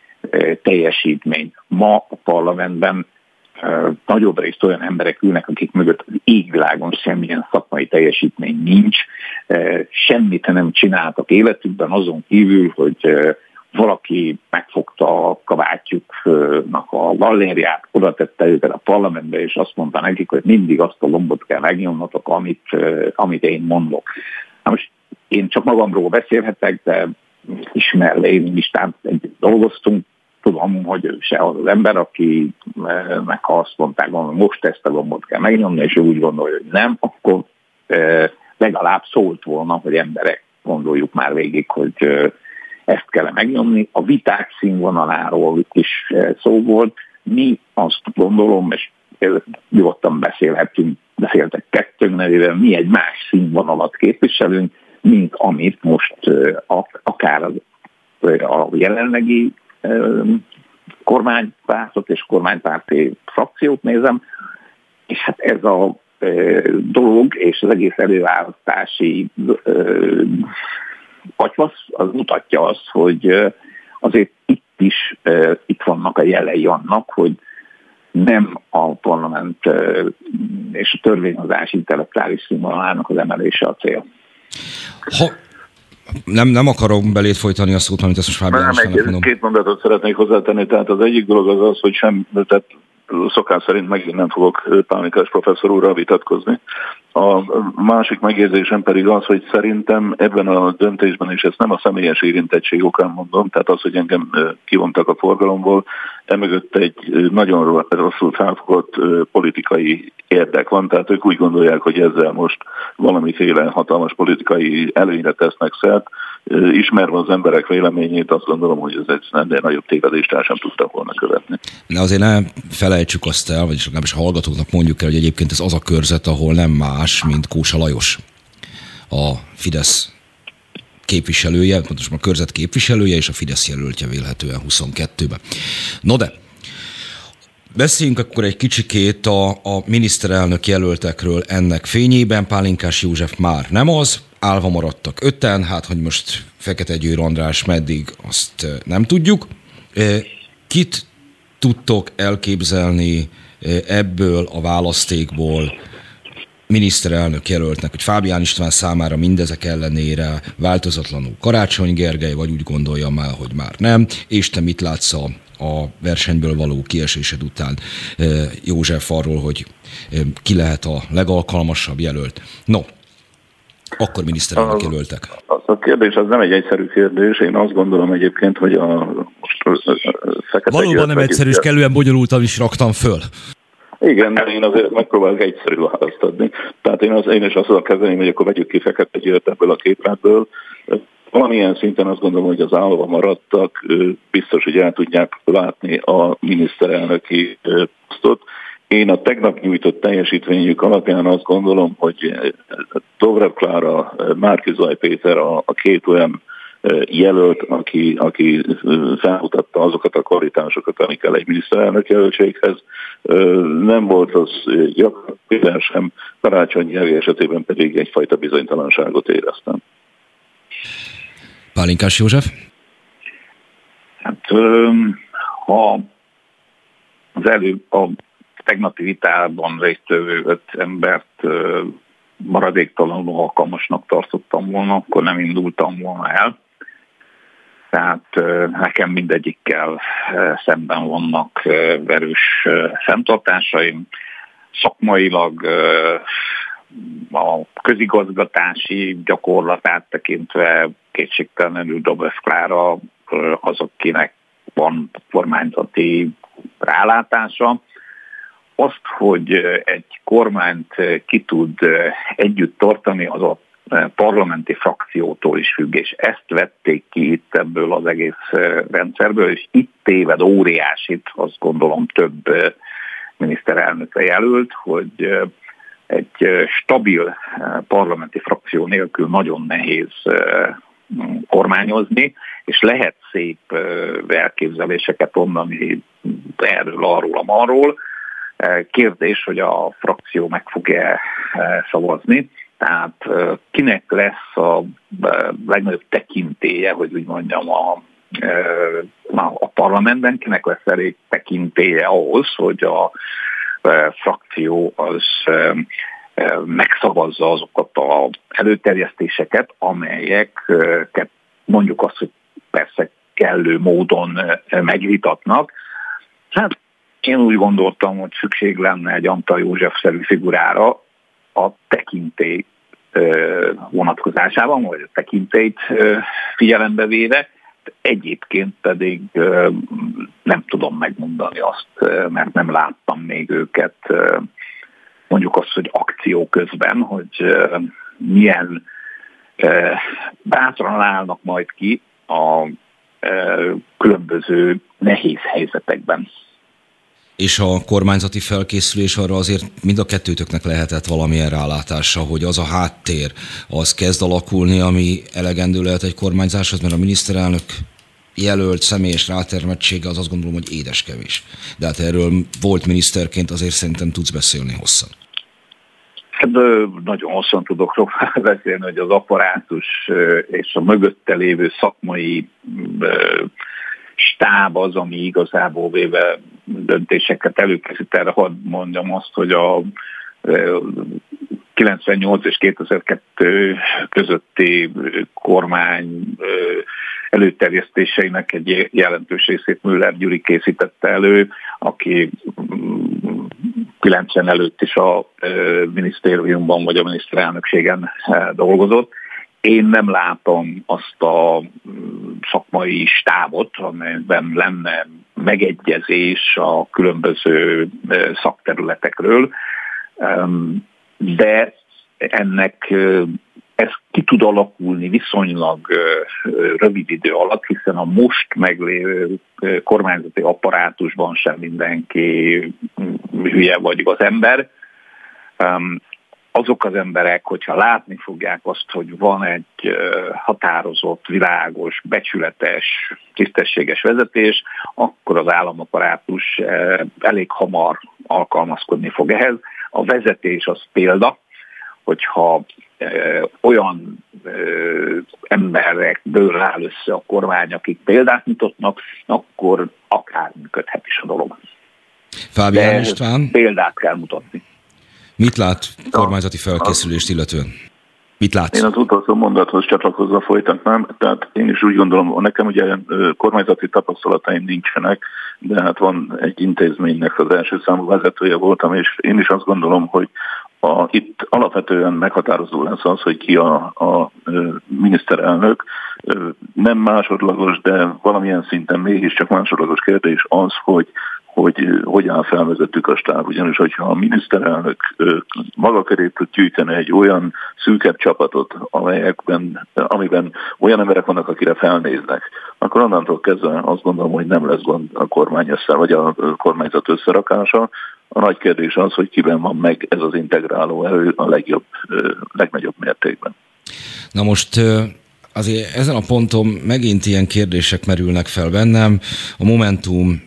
teljesítmény. Ma a parlamentben nagyobb részt olyan emberek ülnek, akik mögött az égvilágon semmilyen szakmai teljesítmény nincs, semmit nem csináltak életükben, azon kívül, hogy valaki megfogta a kabátjuknak a gallériát, oda tette őket a parlamentbe, és azt mondta nekik, hogy mindig azt a lombot kell megnyomnotok, amit, amit én mondok. Na most én csak magamról beszélhetek, de ismerve én is dolgoztunk, tudom, hogy ő se az az ember, aki meg ha azt mondták, hogy most ezt a gombot kell megnyomni, és ő úgy gondolja, hogy nem, akkor legalább szólt volna, hogy emberek gondoljuk már végig, hogy ezt kell megnyomni. A viták színvonaláról is szó volt. Mi azt gondolom, és nyugodtan beszélhetünk, beszéltek kettőnk nevében, mi egy más színvonalat képviselünk, mint amit most akár a jelenlegi kormánypártot és kormánypárti frakciót nézem, és hát ez a dolog és az egész előválasztási katyvasz, az mutatja azt, hogy azért itt is itt vannak a jelei annak, hogy nem a parlament és a törvényhozás intellektuális színvonalának az emelése a cél. Ha nem, nem akarom belét folytani a szót, amit ezt most Fábio Nem, mondom. Két mondatot szeretnék hozzátenni, tehát az egyik dolog az az, hogy sem, tehát szokás szerint megint nem fogok Pánikás professzor úrral vitatkozni. A másik megjegyzésem pedig az, hogy szerintem ebben a döntésben, és ezt nem a személyes érintettség okán mondom, tehát az, hogy engem kivontak a forgalomból, emögött egy nagyon rosszul felfogott politikai érdek van, tehát ők úgy gondolják, hogy ezzel most valamiféle hatalmas politikai előnyre tesznek szert, ismerve az emberek véleményét, azt gondolom, hogy ez egy ennél nagyobb tévedést el sem tudtak volna követni. De azért ne felejtsük azt el, vagyis legalábbis hallgatóknak mondjuk el, hogy egyébként ez az a körzet, ahol nem más, mint Kósa Lajos, a Fidesz képviselője, pontosan a körzet képviselője és a Fidesz jelöltje vélhetően 22-ben. No de, Beszéljünk akkor egy kicsikét a, a miniszterelnök jelöltekről ennek fényében. Pálinkás József már nem az, állva maradtak öten, hát hogy most Fekete Győr András meddig, azt nem tudjuk. Kit tudtok elképzelni ebből a választékból miniszterelnök jelöltnek, hogy Fábián István számára mindezek ellenére változatlanul Karácsony Gergely, vagy úgy gondolja már, hogy már nem, és te mit látsz a, a versenyből való kiesésed után József arról, hogy ki lehet a legalkalmasabb jelölt. No, akkor miniszterelnök jelöltek. Az a kérdés az nem egy egyszerű kérdés. Én azt gondolom egyébként, hogy a, most fekete Valóban nem egyszerű, és kellően bonyolultan is raktam föl. Igen, de én azért megpróbálok egyszerű választ adni. Tehát én, az, én is azt kezdeni, hogy akkor vegyük ki Fekete Győrt ebből a képrátból. Valamilyen szinten azt gondolom, hogy az állva maradtak, biztos, hogy el tudják látni a miniszterelnöki posztot. Én a tegnap nyújtott teljesítményük alapján azt gondolom, hogy Dobrev Klára, Márkizaj Péter a, két olyan jelölt, aki, aki felmutatta azokat a kvalitásokat, amikkel egy miniszterelnök jelöltséghez. Nem volt az gyakorlatilag sem, Karácsony Gergely esetében pedig egyfajta bizonytalanságot éreztem. Pálinkás József? Hát ha az előbb a tegnapi vitában résztvevő öt embert maradéktalanul alkalmasnak tartottam volna, akkor nem indultam volna el. Tehát nekem mindegyikkel szemben vannak erős fenntartásaim. Szakmailag a közigazgatási gyakorlatát tekintve kétségtelenül Dobrev Klára az, akinek van kormányzati rálátása. Azt, hogy egy kormányt ki tud együtt tartani, az a parlamenti frakciótól is függ, és ezt vették ki itt ebből az egész rendszerből, és itt téved óriásit, azt gondolom több miniszterelnökre jelölt, hogy egy stabil parlamenti frakció nélkül nagyon nehéz kormányozni, és lehet szép elképzeléseket mondani erről, arról, arról. Kérdés, hogy a frakció meg fog-e szavazni. Tehát kinek lesz a legnagyobb tekintélye, hogy úgy mondjam, a, a parlamentben, kinek lesz elég tekintélye ahhoz, hogy a frakció az megszavazza azokat az előterjesztéseket, amelyeket mondjuk azt, hogy persze kellő módon megvitatnak. Hát én úgy gondoltam, hogy szükség lenne egy Antal József-szerű figurára a tekintély vonatkozásában, vagy a tekintélyt figyelembe véve, egyébként pedig nem tudom megmondani azt, mert nem láttam még őket mondjuk azt, hogy akció közben, hogy milyen bátran állnak majd ki a különböző nehéz helyzetekben. És a kormányzati felkészülés arra azért mind a kettőtöknek lehetett valamilyen rálátása, hogy az a háttér az kezd alakulni, ami elegendő lehet egy kormányzáshoz, mert a miniszterelnök jelölt személyes rátermettsége az azt gondolom, hogy édeskevés. De hát erről volt miniszterként azért szerintem tudsz beszélni hosszan. Hát nagyon hosszan tudok róla [laughs] beszélni, hogy az apparátus és a mögötte lévő szakmai stáb az, ami igazából véve döntéseket előkészít. Erre hadd mondjam azt, hogy a 98 és 2002 közötti kormány előterjesztéseinek egy jelentős részét Müller Gyuri készítette elő, aki 90 előtt is a minisztériumban vagy a miniszterelnökségen dolgozott. Én nem látom azt a szakmai stábot, amelyben lenne megegyezés a különböző szakterületekről, de ennek ez ki tud alakulni viszonylag rövid idő alatt, hiszen a most meglévő kormányzati apparátusban sem mindenki hülye vagy az ember. Azok az emberek, hogyha látni fogják azt, hogy van egy határozott, világos, becsületes, tisztességes vezetés, akkor az államaparátus elég hamar alkalmazkodni fog ehhez. A vezetés az példa, hogyha olyan emberekből áll össze a kormány, akik példát mutatnak, akkor akár működhet is a dolog. Fábián István. Példát kell mutatni. Mit lát kormányzati felkészülést illetően? Mit látsz? Én az utolsó mondathoz csatlakozva folytatnám, tehát én is úgy gondolom, nekem ugye kormányzati tapasztalataim nincsenek, de hát van egy intézménynek az első számú vezetője voltam, és én is azt gondolom, hogy a, itt alapvetően meghatározó lesz az, hogy ki a, a miniszterelnök. Nem másodlagos, de valamilyen szinten mégiscsak másodlagos kérdés az, hogy hogy hogyan felvezettük a stáb. Ugyanis, hogyha a miniszterelnök maga köré tud gyűjteni egy olyan szűkebb csapatot, amelyekben, amiben olyan emberek vannak, akire felnéznek, akkor onnantól kezdve azt gondolom, hogy nem lesz gond a kormány össze, vagy a kormányzat összerakása. A nagy kérdés az, hogy kiben van meg ez az integráló erő a legjobb, legnagyobb mértékben. Na most azért ezen a ponton megint ilyen kérdések merülnek fel bennem. A Momentum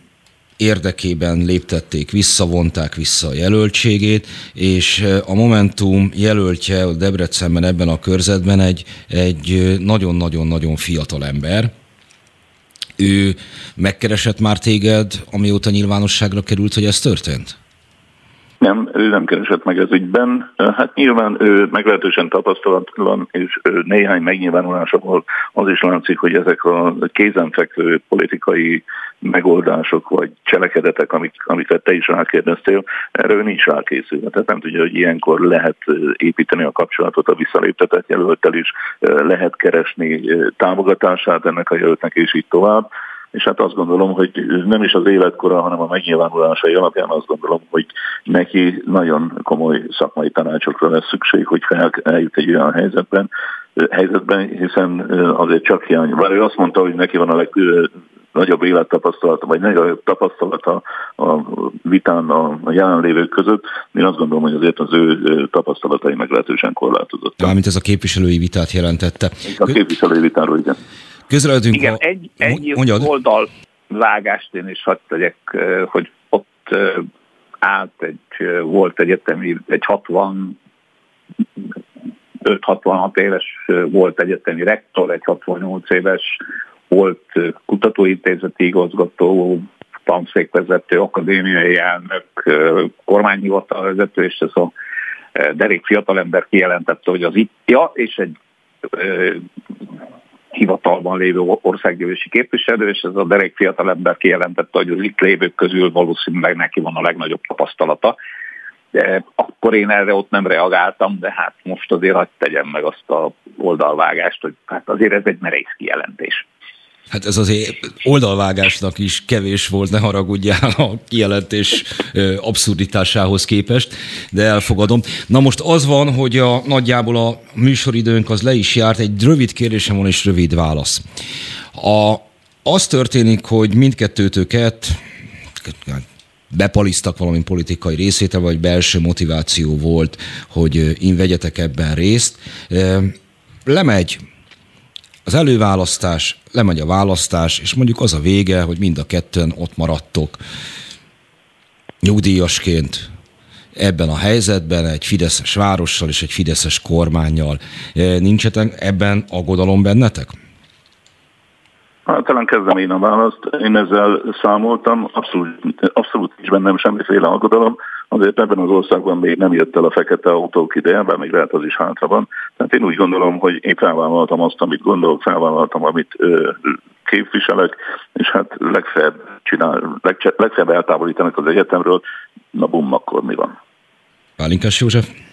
érdekében léptették, visszavonták vissza a jelöltségét, és a Momentum jelöltje a Debrecenben ebben a körzetben egy, egy nagyon-nagyon-nagyon fiatal ember, ő megkeresett már téged, amióta nyilvánosságra került, hogy ez történt? Nem, ő nem keresett meg ez ügyben. Hát nyilván ő meglehetősen tapasztalatlan, és néhány megnyilvánulása az is látszik, hogy ezek a kézenfekvő politikai megoldások vagy cselekedetek, amik, amiket te is rákérdeztél, erre ő nincs rákészülve. Tehát nem tudja, hogy ilyenkor lehet építeni a kapcsolatot a visszaléptetett jelöltel is, lehet keresni támogatását ennek a jelöltnek, és így tovább és hát azt gondolom, hogy nem is az életkora, hanem a megnyilvánulásai alapján azt gondolom, hogy neki nagyon komoly szakmai tanácsokra lesz szükség, hogy eljut egy olyan helyzetben, helyzetben, hiszen azért csak hiány. Bár ő azt mondta, hogy neki van a legnagyobb élettapasztalata, vagy nagyobb tapasztalata a vitán a, jelenlévők között. Én azt gondolom, hogy azért az ő tapasztalatai meglehetősen korlátozottak. Mármint ez a képviselői vitát jelentette. A képviselői vitáról, igen. Közeledünk Igen, a... egy, egy oldal vágást én is hadd tegyek, hogy ott állt egy, volt egyetemi, egy 60 5-66 éves volt egyetemi rektor, egy 68 éves volt kutatóintézeti igazgató, tanszékvezető, akadémiai elnök, kormányhivatalvezető, és ez a derék fiatalember kijelentette, hogy az itt, ja, és egy hivatalban lévő országgyűlési képviselő, és ez a derék fiatalember kijelentette, hogy az itt lévők közül valószínűleg neki van a legnagyobb tapasztalata. De akkor én erre ott nem reagáltam, de hát most azért hagyd tegyem meg azt a oldalvágást, hogy hát azért ez egy merész kijelentés. Hát ez azért oldalvágásnak is kevés volt, ne haragudjál a kijelentés abszurditásához képest, de elfogadom. Na most az van, hogy a, nagyjából a műsoridőnk az le is járt, egy rövid kérdésem van és rövid válasz. A, az történik, hogy mindkettőtöket bepalisztak valami politikai részétel, vagy belső motiváció volt, hogy én vegyetek ebben részt. Lemegy az előválasztás, lemegy a választás, és mondjuk az a vége, hogy mind a ketten ott maradtok nyugdíjasként ebben a helyzetben egy fideszes várossal és egy fideszes kormányjal. Nincsetek ebben aggodalom bennetek? Talán kezdem én a választ. Én ezzel számoltam, abszolút, abszolút nincs bennem semmiféle aggodalom. Azért ebben az országban még nem jött el a fekete autók ideje, bár még lehet az is hátra van. Tehát én úgy gondolom, hogy én felvállaltam azt, amit gondolok, felvállaltam, amit ö, képviselek, és hát legfeljebb, csinál, legfeljebb eltávolítanak az egyetemről, na bum, akkor mi van? Pálinkás József?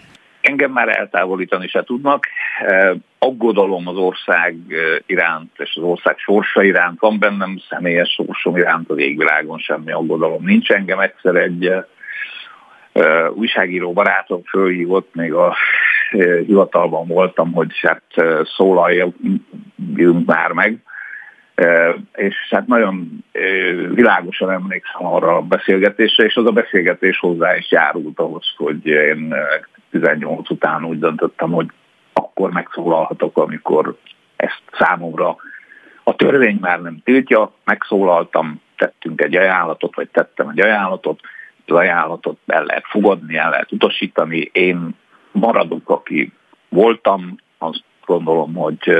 Engem már eltávolítani se tudnak. Aggodalom az ország iránt és az ország sorsa iránt van bennem, személyes sorsom iránt az égvilágon semmi aggodalom nincs. Engem egyszer egy újságíró barátom fölhívott, még a hivatalban voltam, hogy hát szólaljunk már meg, és hát nagyon világosan emlékszem arra a beszélgetésre, és az a beszélgetés hozzá is járult ahhoz, hogy én 18 után úgy döntöttem, hogy akkor megszólalhatok, amikor ezt számomra a törvény már nem tiltja, megszólaltam, tettünk egy ajánlatot, vagy tettem egy ajánlatot, az ajánlatot el lehet fogadni, el lehet utasítani. Én maradok, aki voltam, azt gondolom, hogy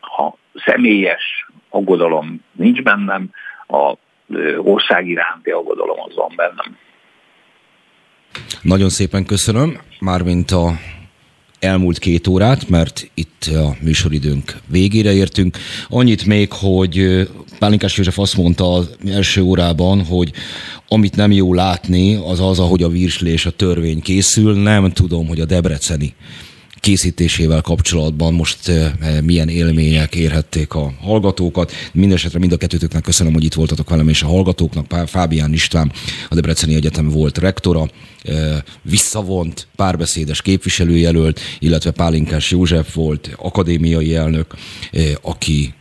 ha személyes aggodalom nincs bennem, a ország iránti aggodalom az van bennem. Nagyon szépen köszönöm, mármint a elmúlt két órát, mert itt a műsoridőnk végére értünk. Annyit még, hogy Pálinkás József azt mondta az első órában, hogy amit nem jó látni, az az, ahogy a virslés a törvény készül. Nem tudom, hogy a debreceni készítésével kapcsolatban most eh, milyen élmények érhették a hallgatókat. Mindenesetre mind a kettőtöknek köszönöm, hogy itt voltatok velem, és a hallgatóknak Fábián István, a Debreceni Egyetem volt rektora, eh, visszavont párbeszédes képviselőjelölt, illetve Pálinkás József volt akadémiai elnök, eh, aki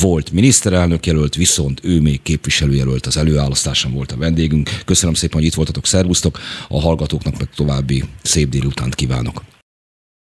volt miniszterelnök jelölt, viszont ő még képviselőjelölt az előválasztáson volt a vendégünk. Köszönöm szépen, hogy itt voltatok, szervusztok, a hallgatóknak meg további szép délutánt kívánok.